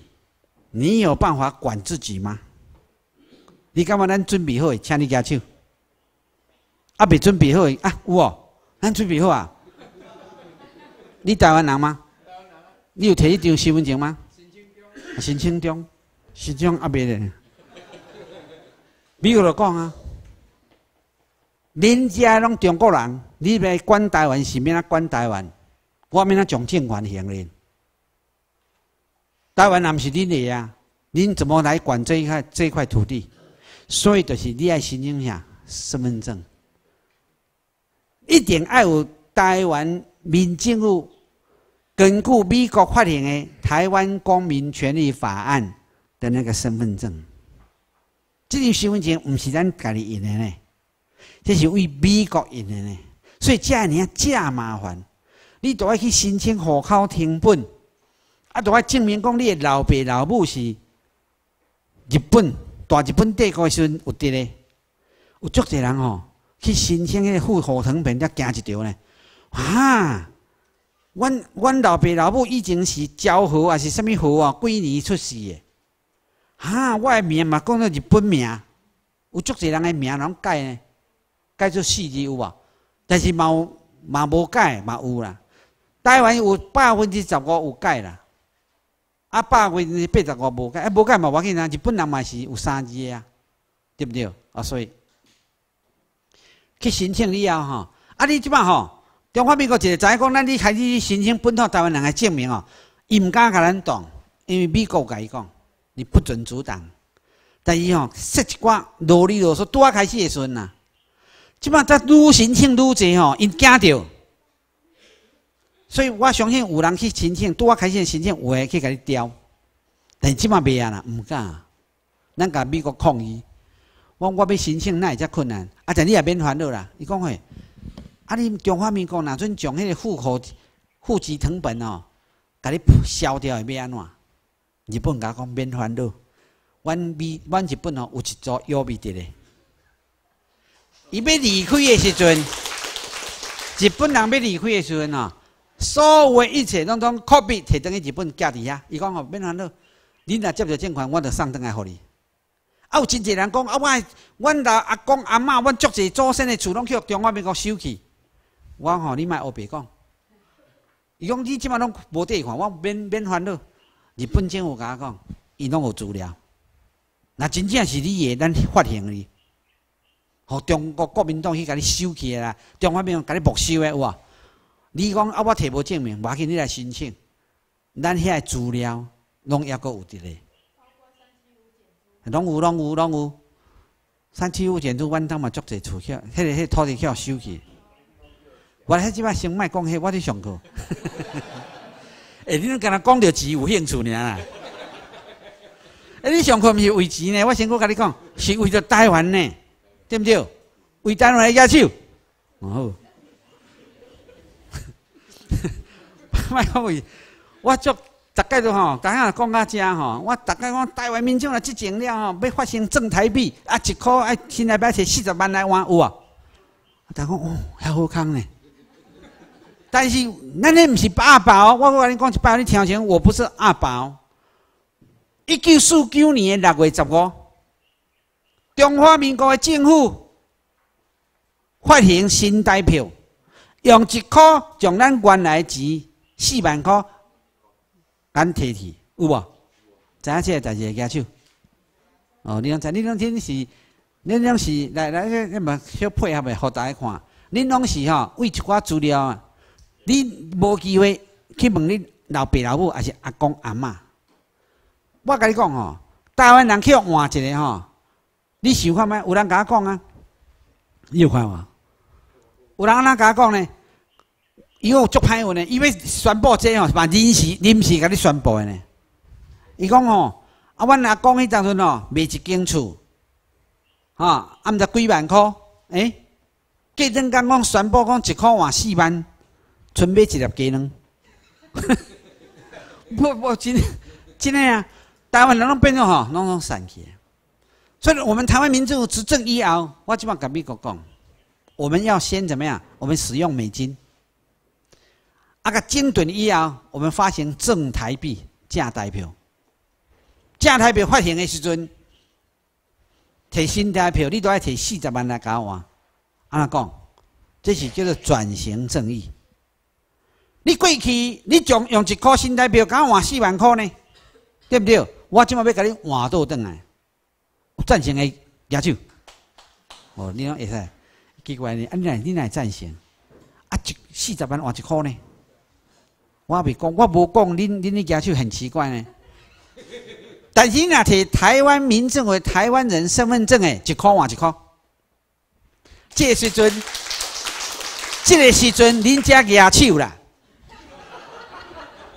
你有办法管自己吗？你感觉咱准备好？请你举手。啊，未准备好啊？有哦，咱准备好啊？你台湾人吗？你有摕一张身份证吗？申请中，申请中啊，未咧。美国就讲啊。恁遮拢中国人，你要管台湾是免啊管台湾，我免啊从政权行咧。台湾人毋是恁的啊，恁怎么来管这一块这块土地？所以就是你爱申请下身份证，一定要有台湾民政府根据美国发行的《台湾公民权利法案》的那个身份证。这张身份证毋是咱家己印的呢。这是为美国印的呢，所以这年真麻烦。你都要去申请户口成本，啊，都要证明讲你的老爸老母是日本大日本帝国的时阵有伫咧。有足侪人吼去申请迄个户口成本，才惊一条呢。啊，阮阮老爸老母以前是昭和还是什么和啊？几年出世的？哈，我的名嘛讲到日本名，有足侪人的名拢改呢。改做四字有无？但是嘛有嘛无改嘛有啦。台湾有百分之十五有改啦，啊百分之八十五无改，啊无改嘛要紧啊。日本人嘛是有三字啊，对不对？啊，所以去申请以后吼，啊你即摆吼，中华民国一个知影讲，咱你开始申请本土台湾人的证明哦，伊毋敢甲咱动，因为美国甲伊讲，你不准阻挡。但伊吼说一寡啰里啰嗦，拄啊开始的时阵呐。即摆才愈申请愈济吼，因惊着，所以我相信有人去申请，拄啊开始申请，有诶去甲你调，但即摆袂啊啦，毋敢。咱甲美国抗议，我我要申请，那会遮困难？啊，但你也免烦恼啦。伊讲嘿，啊，你中华民国若准将迄个户口户籍成本哦，甲你消掉会要安怎？日本甲讲免烦恼，阮美阮日本哦有一组优美伫咧。伊要离开的时阵，日本人要离开的时阵哦，所有的一切拢总 copy 摕等去日本寄伫遐。伊讲哦，免烦恼，你若接着政权，我就送转来互你。啊，有真济人讲啊，我阮老阿公阿嬷，阮足济祖先的厝拢去中华民国收去。我吼，你莫黑白讲，伊讲你即马拢无地看，我免免烦恼。日本政府甲我讲，伊拢有资料。那真正是你诶，咱发现你，互中国国民党去甲你收起来啦，中华民国甲你没收诶有啊？你讲啊，我摕无证明，无要紧，你来申请。咱遐资料拢抑阁有伫咧，拢有拢有拢有。三七五建筑，阮当嘛足济厝去，迄个迄土地叫收起。我迄即摆先莫讲迄，我伫上课。[LAUGHS] 哎，你拢敢若讲着钱有兴趣尔啦？哎，你上课毋是为钱呢？我先讲甲你讲，是为着台湾呢，对毋对？为台湾来压手。哦。[LAUGHS] 莫讲为，我足逐概都吼，大家讲到遮吼，我逐概讲台湾民众啊，即种了吼，要发生正台币啊，一箍啊，现在要摕四十万来换有啊？大家讲哦，遐好康呢。但是咱咧毋是阿宝，我我甲你讲一摆，你听清，我不是阿宝。一九四九年六月十五，中华民国的政府发行新台票，用一箍将咱原来钱四万箍，咱摕去，有无？知影这个代志举手。哦，你拢知，你拢听是，恁拢是来来，你嘛小配合的，互大家看。恁拢是吼，为一寡资料啊。你无机会去问你老爸老母，还是阿公阿嬷？我甲你讲吼，台湾人去换一个吼，你想看觅？有人甲我讲啊，你有看无？有人安怎甲我讲呢？伊有足歹运呢，伊要宣布这吼，嘛临时临时甲你宣布的呢。伊讲吼，啊，阮阿公迄阵阵吼，卖一间厝，吼，啊，毋知几万箍，诶，过阵间讲宣布讲一箍换四万。准备一粒鸡卵，不 [LAUGHS] 不，真真的啊！台湾人拢变咗吼，拢拢散去。所以，我们台湾民主执政以后，我即晚跟美国讲，我们要先怎么样？我们使用美金，啊个精准以后，我们发行正台币假台票，假台票发行的时阵，摕新台票，你都要摕四十万来搞我。安怎讲？这是叫做转型正义。你过去，你将用一块新台币，敢换四万块呢？对不对？我即马要甲你换倒转来，赞成的举手。哦，你讲会使？奇怪呢？啊，你来，你来赞成？啊，一四十万换一块呢？我未讲，我无讲，恁恁的举手很奇怪呢。但是若摕台湾民政为台湾人身份证诶，一块换一块。这时阵，这个时阵，恁才举手啦。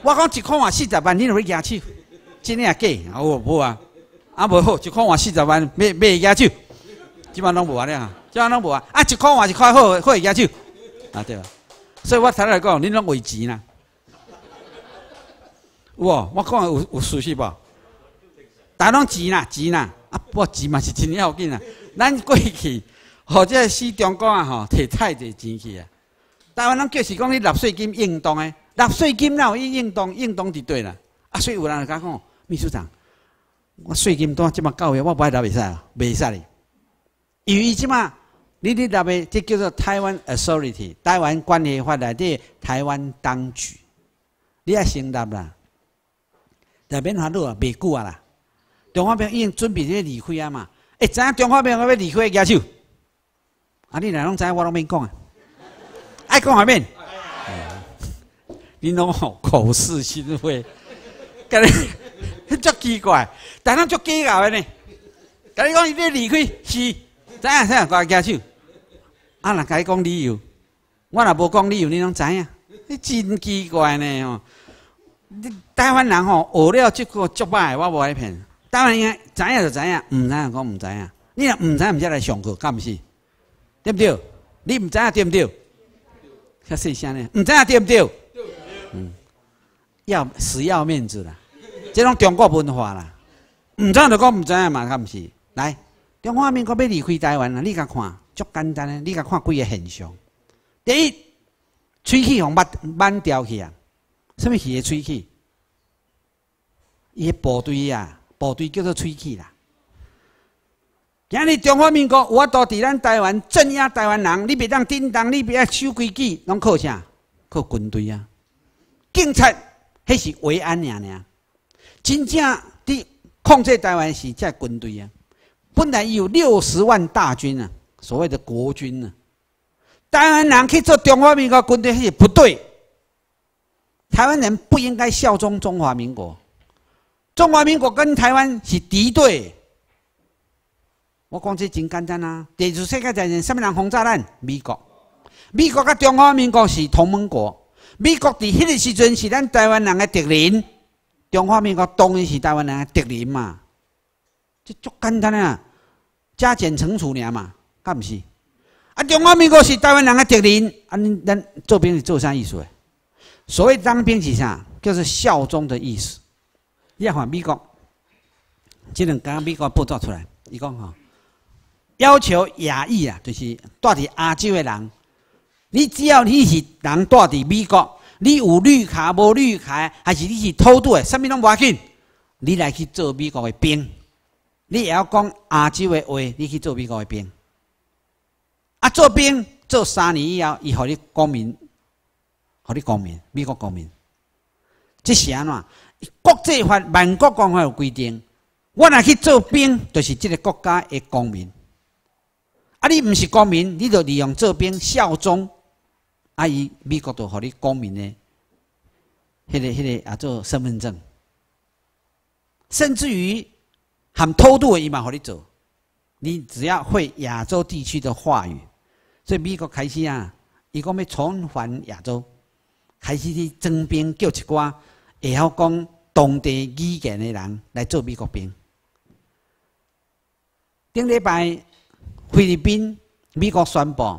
我讲一块换四十万，你就要举手，真诶假？啊，无啊，啊无好，一块换四十万，买买举手，即摆拢无啊了，即摆拢无啊。啊，一块换一块好，好举手，啊对啊。所以我头来讲，恁拢为钱啦。哇，我讲有有熟悉无？大拢钱啦，钱啦，啊不钱嘛是真要紧啊。咱过去或者是中国啊吼，摕太侪钱去啊。台湾人就是讲你纳税金应当诶。纳税金哪有应当应当伫对啦，啊，所以有人讲讲秘书长，我税金单这么高嘅，我不爱纳袂使啊，袂使哩。因为即嘛，你你纳袂，这叫做台湾 authority，台湾管理法内底台湾当局，你也承担啦。台免法律啊，袂久啊啦。中华兵已经准备咧离开啊嘛，哎，知影中华兵要离开举手，啊，你哪拢知，影我拢免讲啊，爱讲还免。你拢吼口是心非，甲你足奇怪，但咱足计较的呢。甲你讲伊要离开是，怎样怎样挂举手？啊，若甲你讲理由，我若无讲理由，你拢知影？你真奇怪呢吼！你台湾人吼学了即个足歹，我无爱骗。台湾人知影就知影，毋知影讲毋知影。你若毋知影，毋则来上课，敢毋是？对不对？你毋知影对不对？较细声呢？毋知影对不对？要死要面子啦，这种中国文化啦，唔知就讲唔知嘛，敢毋是？来，中华民国要离开台湾啦，你甲看，足简单诶，你甲看几个现象。第一，喙齿互掹掹掉去啊，什么鱼诶喙齿？伊部队啊，部队叫做喙齿啦。今日中华民国我到伫咱台湾镇压台湾人，你袂当叮当，你别要守规矩，拢靠啥？靠军队啊！警察迄是维安尔尔，真正伫控制台湾是这军队啊。本来有六十万大军啊，所谓的国军啊，台湾人去做中华民国军队，是不对。台湾人不应该效忠中华民国，中华民国跟台湾是敌对。我讲这真简单啊！第二次世界大战，什么人轰炸咱？美国。美国甲中华民国是同盟国。美国伫迄个时阵是咱台湾人的敌人，中华民国当然是台湾人的敌人嘛。这足简单啊，加减乘除尔嘛，敢毋是？啊，中华民国是台湾人的敌人，啊，咱做兵是做啥意思诶？所谓当兵是啥？就是效忠的意思。要反美国，即两刚美国报道出来，伊讲吼。要求亚裔啊，就是住伫亚洲的人，你只要你是人住伫美国，你有绿卡无绿卡，还是你是偷渡的，啥物拢无要紧，你来去做美国的兵，你也要讲亚洲的话，你去做美国的兵。啊，做兵做三年以后，伊互你公民，互你公民，美国公民。这是安怎？国际法、万国公法有规定，我若去做兵，就是这个国家的公民。啊！你毋是公民，你就利用做兵效忠，啊！伊美国就互你公民的，迄个、迄个啊，做身份证，甚至于含偷渡的伊嘛，互你做。你只要会亚洲地区的话语，所以美国开始啊，伊讲要重返亚洲，开始去征兵，叫一寡会晓讲当地语言的人来做美国兵。顶礼拜。菲律宾，美国宣布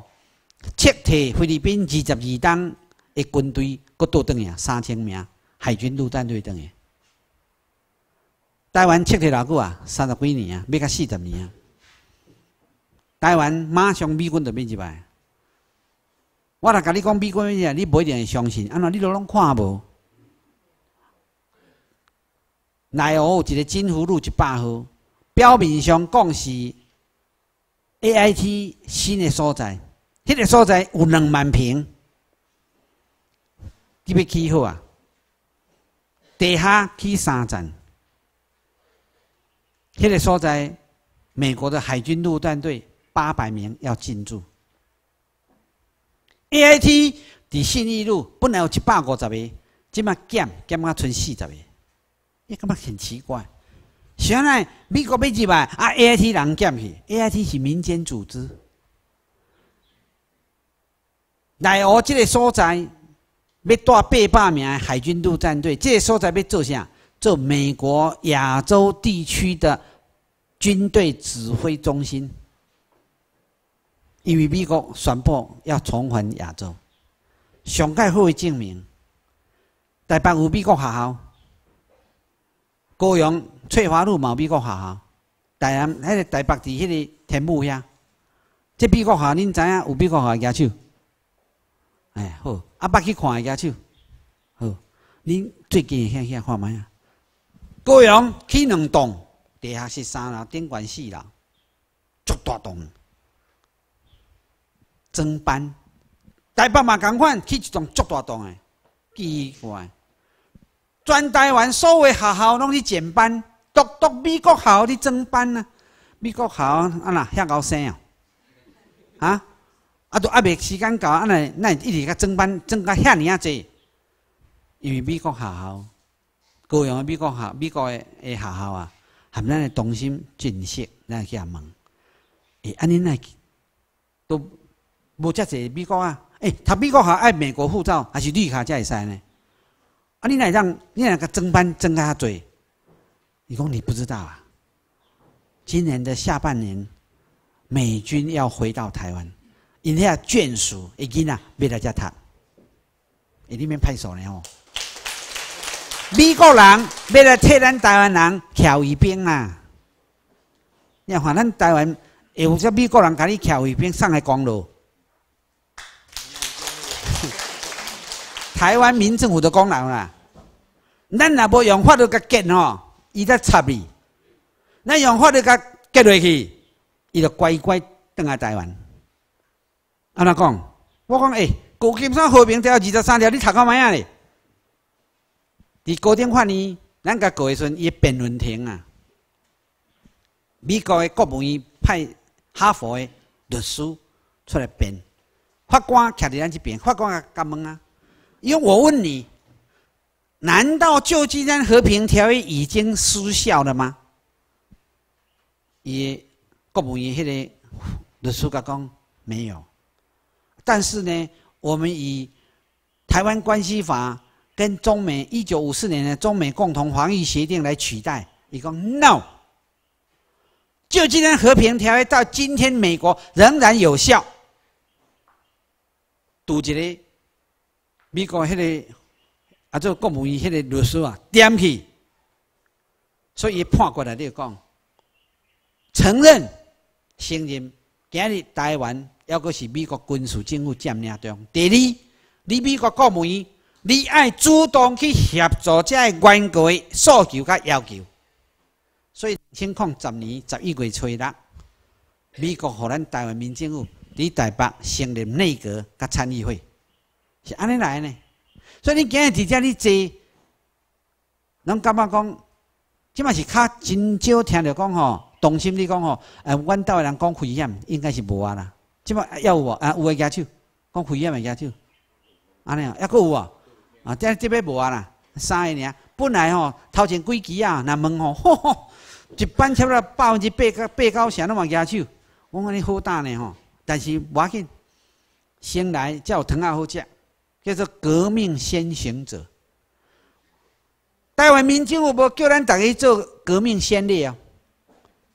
撤退菲律宾二十二党的军队，搁倒转去啊三千名海军陆战队等去。台湾撤退偌久啊？三十几年啊，要到四十年啊。台湾马上美军就变一摆。我若甲你讲美军咩你不一定会相信。安怎你都拢看无？奈何一个金湖路一百号，表面上讲是。A I T 新的所在，迄个所在有两万平，你要起好啊？地下起三层，迄个所在，美国的海军陆战队八百名要进驻。A I T 伫信义路本来有一百五十个，即马减减啊，剩四十个，你感觉很奇怪。现在美国要入来啊！A I T 人减去，A I T 是民间组织。奈何这个所在要带八百名海军陆战队，这个所在要做啥？做美国亚洲地区的军队指挥中心。因为美国宣布要重返亚洲，上盖会证明，台北有美国学校，高雄。翠华路嘛，美国学校，台南迄个台北伫迄个天母遐，这美国学校恁知影有美国学校举手？哎好，啊捌去看举手，好，恁最近遐遐看卖啊？高雄起两栋，地下室三楼，顶悬四楼，足大栋，增班。台北嘛共款，起一栋足大栋诶，奇怪，全台湾所有学校拢去减班。独独美国校的增班啊，美国校啊那遐高生哦，啊，啊都还未时间到，啊那那一直甲增班增甲遐尼啊济，因为美国学校，高雄的美国校，美国的诶学校啊，含咱的中心建设，咱去问，诶，安尼那都无遮济美国啊，诶，读美国校爱美国护照还是绿卡才会使呢？啊，你来让你来个增班增较济？你讲你不知道啊？今年的下半年，美军要回到台湾，因遐眷属已经啊，要来遮读，伊里面派手呢吼。美国人要来替咱台湾人撬卫兵啊！你看咱台湾有只美国人甲你撬卫兵上来公路，台湾民政府的功劳啦。咱若无用法律甲建吼。伊在插你，咱用法律甲结落去，伊就乖乖倒来台湾。安怎讲？我讲诶，旧金山和平条二十三条，你读到咩啊？咧？伫高等法院，咱甲告的时阵，伊辩论庭啊，美国的国务院派哈佛的律师出来辩，法官徛伫咱这边，法官甲问啊，因为我问你，难道旧金山和平条约已经失效了吗？伊国务院迄个律师甲讲没有，但是呢，我们以台湾关系法跟中美一九五四年的中美共同防御协定来取代，伊讲 no，就今天和平条约到今天美国仍然有效。拄一个美国迄个啊，做国务院迄个律师啊，点去，所以伊判过来就讲。承认、承认，今日台湾犹阁是美国军事政府占领中。第二，你美国国门，你爱主动去协助这原国的诉求甲要求。所以，情况十年十一月初六，美国互咱台湾民政府伫台北成立内阁甲参议会，是安尼来呢？所以你今日伫遮你坐，侬感觉讲，即嘛是较真少听着讲吼。动心你讲吼，诶，阮岛诶人讲危险，应该是无啊啦。即摆要有无？啊，有诶举手，讲危险诶举手。安尼哦，抑佫有啊。啊，即即摆无啊啦，三个尔。本来吼头前几期啊，若问吼，[LAUGHS] 吼吼，一班差不多百分之八到八九成拢嘛举手。我讲你好大呢吼，但是无要紧，先来才有汤啊好食，叫做革命先行者。台湾民政府无叫咱逐个做革命先烈啊。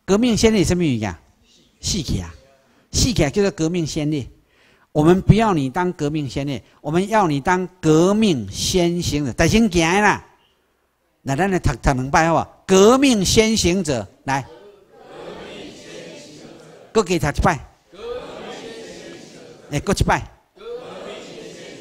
革命先烈什么语言？死去啊！死起啊，叫做革命先烈。我们不要你当革命先烈，我们要你当革命先行者。大先行啦！来，咱来读读两拜好不好！革命先行者，来。革命先行者。各给读一拜。革命先行者。哎，各一拜。革命先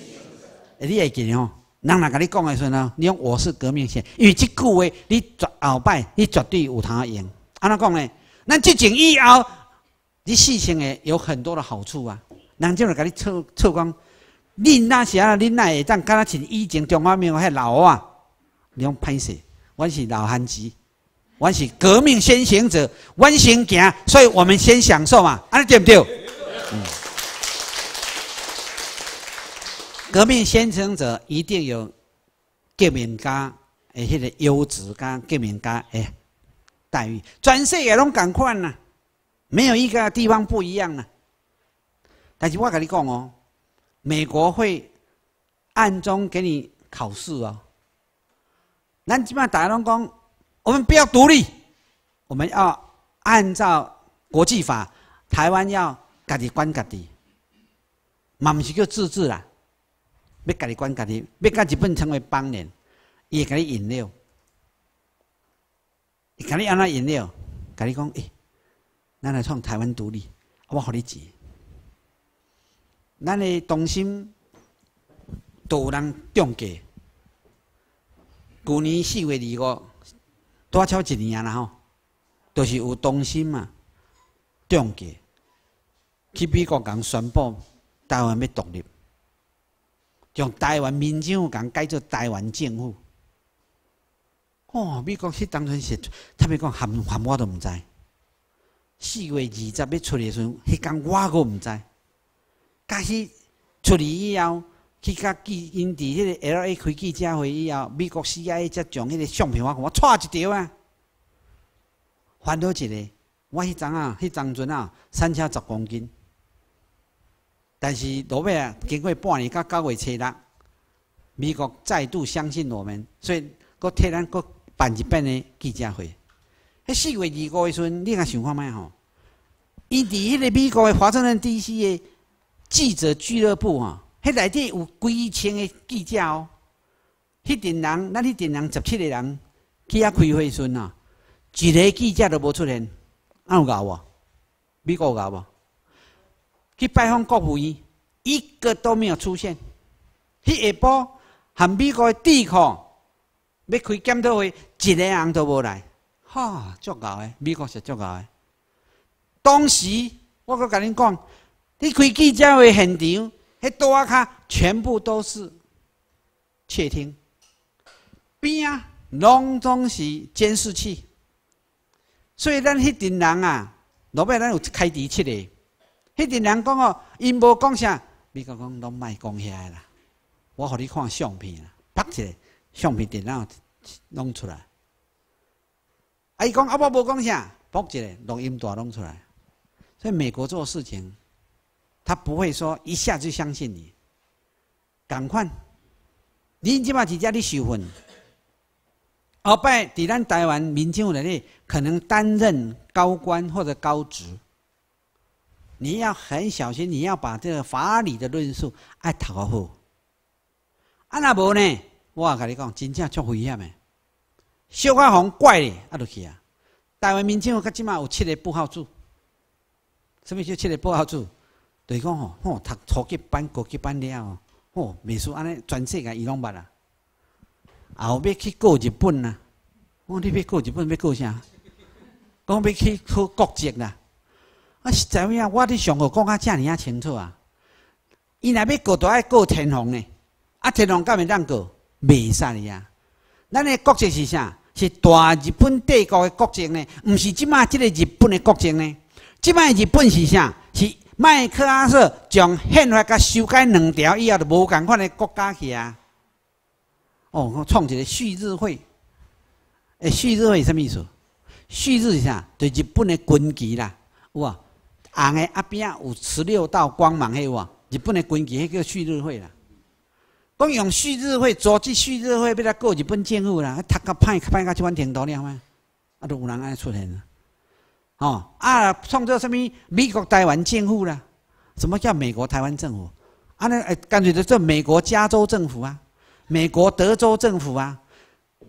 行者。哎，你会记哦？人若甲你讲的时候呢，你讲我是革命先，因为这句话你绝后拜，你绝对有通用。安怎讲呢？咱即前以后，你事情诶有很多的好处啊。人就来甲你测测讲，恁那时啊，恁那会当敢若像以前中华民国迄老啊，你讲歹势，阮是老汉子，阮是革命先行者，阮先行，所以我们先享受嘛，安尼对不对？嗯。革命先行者一定有革命家诶，迄个优质甲革命家诶。待遇，全世界拢共款呐，没有一个地方不一样啊。但是我跟你讲哦，美国会暗中给你考试哦。咱基本上大家拢讲，我们不要独立，我们要按照国际法，台湾要家己管家己，嘛不是叫自治啦，要家己管家己，要甲日本成为邦联，伊会给你引流。甲你安那饮料，甲你讲，诶，咱来创台湾独立，我互你钱。咱的东心都有人中价，去年四月二五，多超一年啊吼，都是有东心嘛，中价，去美国讲宣布台湾要独立，将台湾民政府讲改做台湾政府。哦，美国迄当阵是，他们讲含含我都毋知。四月二十要出嚟时阵，迄天我阁毋知。假使出嚟以后，去甲记因伫迄个 L A 开记者会以后，美国 C I A 才将迄个相片我看，我错一条啊！翻倒一个，我迄阵啊，迄阵阵啊，三千十公斤。但是落尾啊，经过半年到九月初六，美国再度相信我们，所以阁替咱阁。办一遍的记者会，迄四月二五的时阵，你甲想看卖吼？伊伫迄个美国的华盛顿 D.C. 的记者俱乐部吼，迄内底有几千个记者哦。迄阵人，咱迄阵人十七个人去遐开会时阵啊，一个记者都无出现，安有搞无？美国搞无？去拜访国务院，一个都没有出现。迄下晡，含美国的抵抗。要开检讨会，一个人都无来，哈，足够诶！美国是足够诶。当时我阁甲恁讲，你开记者会现场，迄桌啊卡全部都是窃听，边啊，拢总是监视器。所以咱迄阵人啊，落尾咱有开除七个。迄阵人讲哦，因无讲啥，美国讲拢卖讲遐啦。我互你看相片啦，拍一个相片电脑弄出来。啊，伊讲啊，我无讲啥，拍一个录音带弄出来。所以美国做事情，他不会说一下就相信你。赶快，你即马是遮你受训，后摆伫咱台湾民政内底可能担任高官或者高职，你要很小心，你要把这个法理的论述爱读好。啊，若无呢？我甲你讲，真正足危险的。小可红怪咧，啊，落去啊！台湾民政到即马有七个不好处。什么叫七个不好处？就是讲吼，吼读初级班、高级班了，吼吼美术安尼全世界伊拢捌啦。后要去过日本呐，我你要过日本要过啥？讲要去考国籍啦。啊，实在影，我伫上课讲啊，遮尔啊清楚啊。伊若要过，都爱过天皇呢。啊，天皇敢会当过？袂使啊。咱的国籍是啥？是大日本帝国的国情呢？毋是即马即个日本的国情呢？即摆日本是啥？是麦克阿瑟将宪法甲修改两条以后，就无共款的国家去啊！哦，我创一个旭日会。诶，旭日会什么意思？旭日是啥？就日本的军旗啦，有啊？红的阿边有十六道光芒，迄有啊？日本的军旗，迄叫旭日会啦。讲用旭日会组织旭日会，要来告日本政府啦，读甲歹歹甲即款程度了吗？啊，都有人安尼出现了。哦啊，创造什物美国台湾政府啦？什么叫美国台湾政府？啊，那哎，干脆就做美国加州政府啊，美国德州政府啊。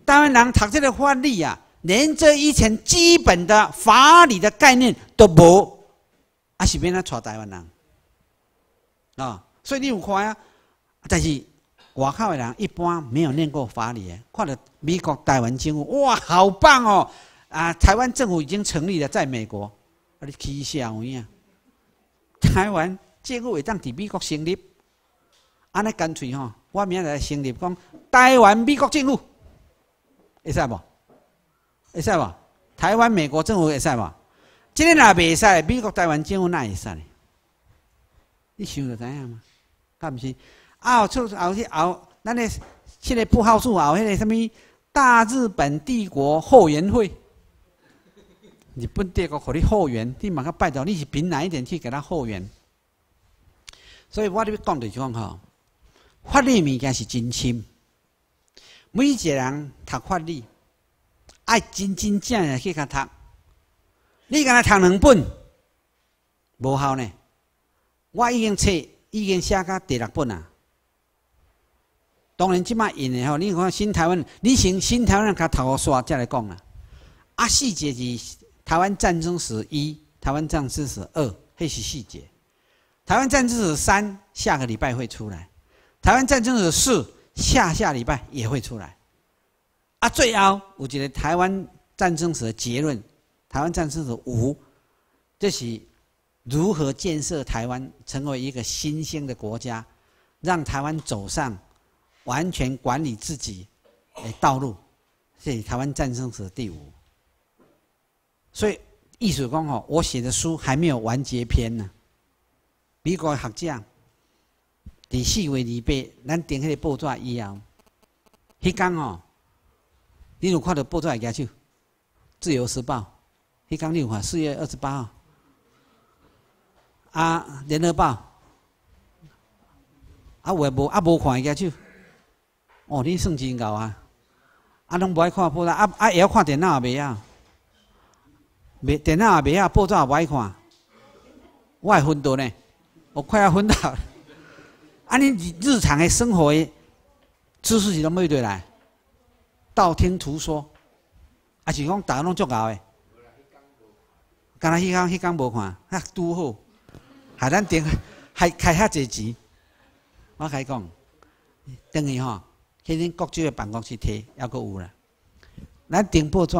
台湾人读这个法律啊，连这一层基本的法理的概念都无，啊，是变来带台湾人啊。所以你有看啊，但是外口的人一般没有念过法理的，看到美国台湾政府，哇，好棒哦！啊！台湾政府已经成立了，在美国，啊，你起笑有影？台湾政府会当伫美国成立，安尼干脆吼，我明仔来成立讲台湾美国政府，会使无？会使无？台湾美国政府会使无？即个若袂使，美国台湾政府哪会使？你想着知影吗？敢毋是？啊，出后去后，咱个七个不好处后，迄个什物大日本帝国后援会。日本帝国互你后援，你马上拜托，你是凭哪一点去给他后援？所以我咧要讲就是讲吼，法律物件是真深，每一个人读法律，爱真真正正去甲读。你敢若读两本，无效呢？我已经册已经写到第六本啊。当然即摆印的吼，你看新台湾，你先新台湾人甲读好煞再来讲啦。啊，细节是。台湾战争史一，台湾战争史二，黑是细节。台湾战争史三，下个礼拜会出来。台湾战争史四，下下礼拜也会出来。啊，最后我觉得台湾战争史的结论，台湾战争史五，这是如何建设台湾成为一个新兴的国家，让台湾走上完全管理自己的道路，是台湾战争史第五。所以，艺术讲吼，我写的书还没有完结篇呢。美国学者伫四月二八，咱订迄个报纸以后，迄天哦，你有看到报纸会举手？《自由时报》迄天你有看？四月二十八号，啊，《联合报》啊，有无？啊，无看会举手？哦，你算真够啊！啊，拢无爱看报纸，啊啊，会晓看电脑未啊？袂电脑也袂啊，报纸也不爱看，我还昏倒呢，我快要昏倒。[LAUGHS] 啊，你日日常的生活的知识是拢咩对来？道听途说，啊是讲大家拢足够的。刚才迄工迄工无看，啊拄好，还咱订还开遐济钱。我甲伊讲，等于吼，迄恁国州的办公室摕还阁有啦。咱订报纸，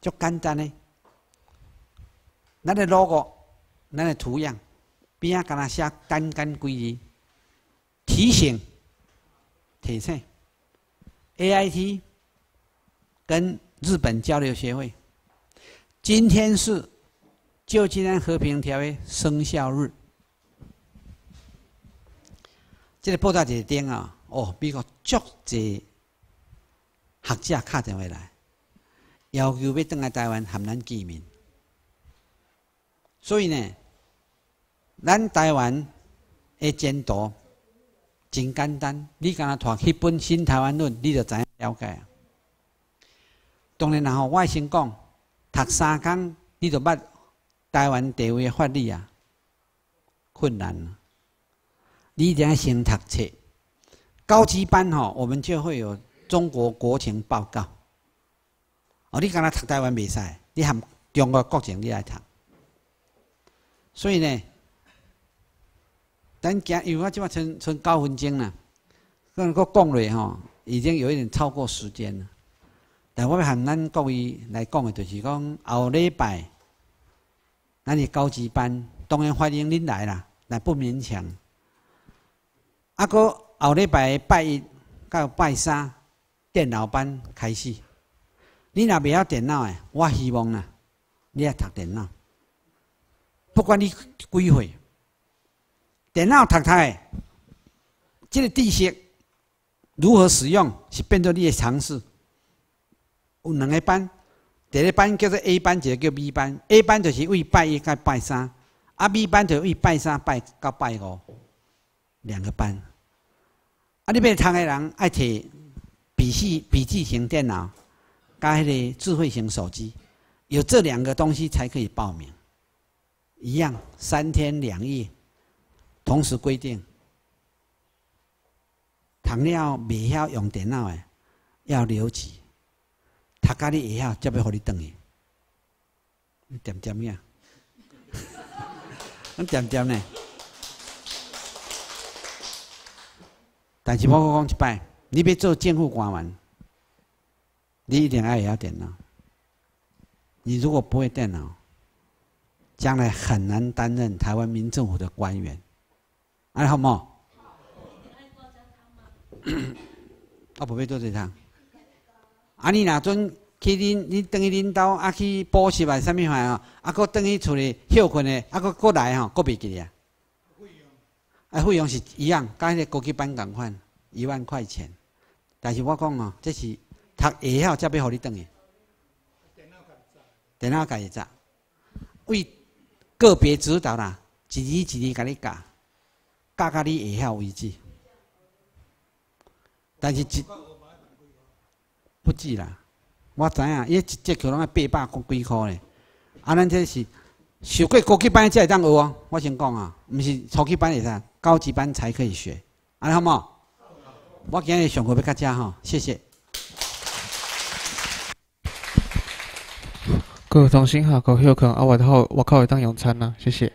足简单的。咱的 logo，咱的图样，边啊，敢若写简简几字，提醒，提醒，A I T 跟日本交流协会。今天是旧金山和平条约生效日。这个报道一点啊，哦，美国足济学者打电话来，要求要登来台湾和咱见面。所以呢，咱台湾的前途真简单，你敢若读迄本《新台湾论》，你就知影了解。当然，然后我先讲，读三工，你就捌台湾地位的法律啊，困难。你一定要先读册，高级班吼，我们就会有中国国情报告。哦，你敢若读台湾袂使，你含中国国情你来读。所以呢，等讲，因为我即摆剩剩九分钟啦，跟个讲落吼，已经有一点超过时间了。但我要含咱各位来讲的，就是讲后礼拜，咱的高级班当然欢迎恁来啦，但不勉强。啊，个后礼拜拜一到拜三，电脑班开始。你若袂晓电脑诶，我希望啦，你要读电脑。不管你几岁，电脑读读诶，这个知识如何使用，是变做你的尝试。有两个班，第一个班叫做 A 班，一个叫 B 班。A 班就是为拜一到拜三，啊 B 班就是为拜三拜到拜五，两个班。啊！你要读的人爱摕笔记笔记型电脑，加迄个智慧型手机，有这两个东西才可以报名。一样，三天两夜，同时规定。倘了未晓用电脑的，要留级。读家你会晓，才要互你转去。点点呀？[LAUGHS] 点点呢？但是我讲一摆，你要做政府官员，你一定爱会晓电脑。你如果不会电脑，将来很难担任台湾民政府的官员。哎，好冇？我不会做这趟。啊，你若准去恁，你等于恁兜啊去补习啊，啥物话哦？啊，搁等于厝里休困的，啊，搁过来吼，搁袂记啊。啊，费用是一样，跟迄个高级班共款，一万块钱。但是我讲哦，这是读会晓才要互你转去。电脑家己查，为个别指导啦，一字一字甲你教，教到你会晓为止。但是一不止啦，我知影，伊一节课拢要八百几箍咧。啊，咱这是受过高级班才会当学哦。我先讲啊，毋是初级班会使。高级班才可以学，安好冇？我今日上课要较加哈，谢谢。各位同学好，各位有空啊，我靠，我靠会当用餐呐，谢谢。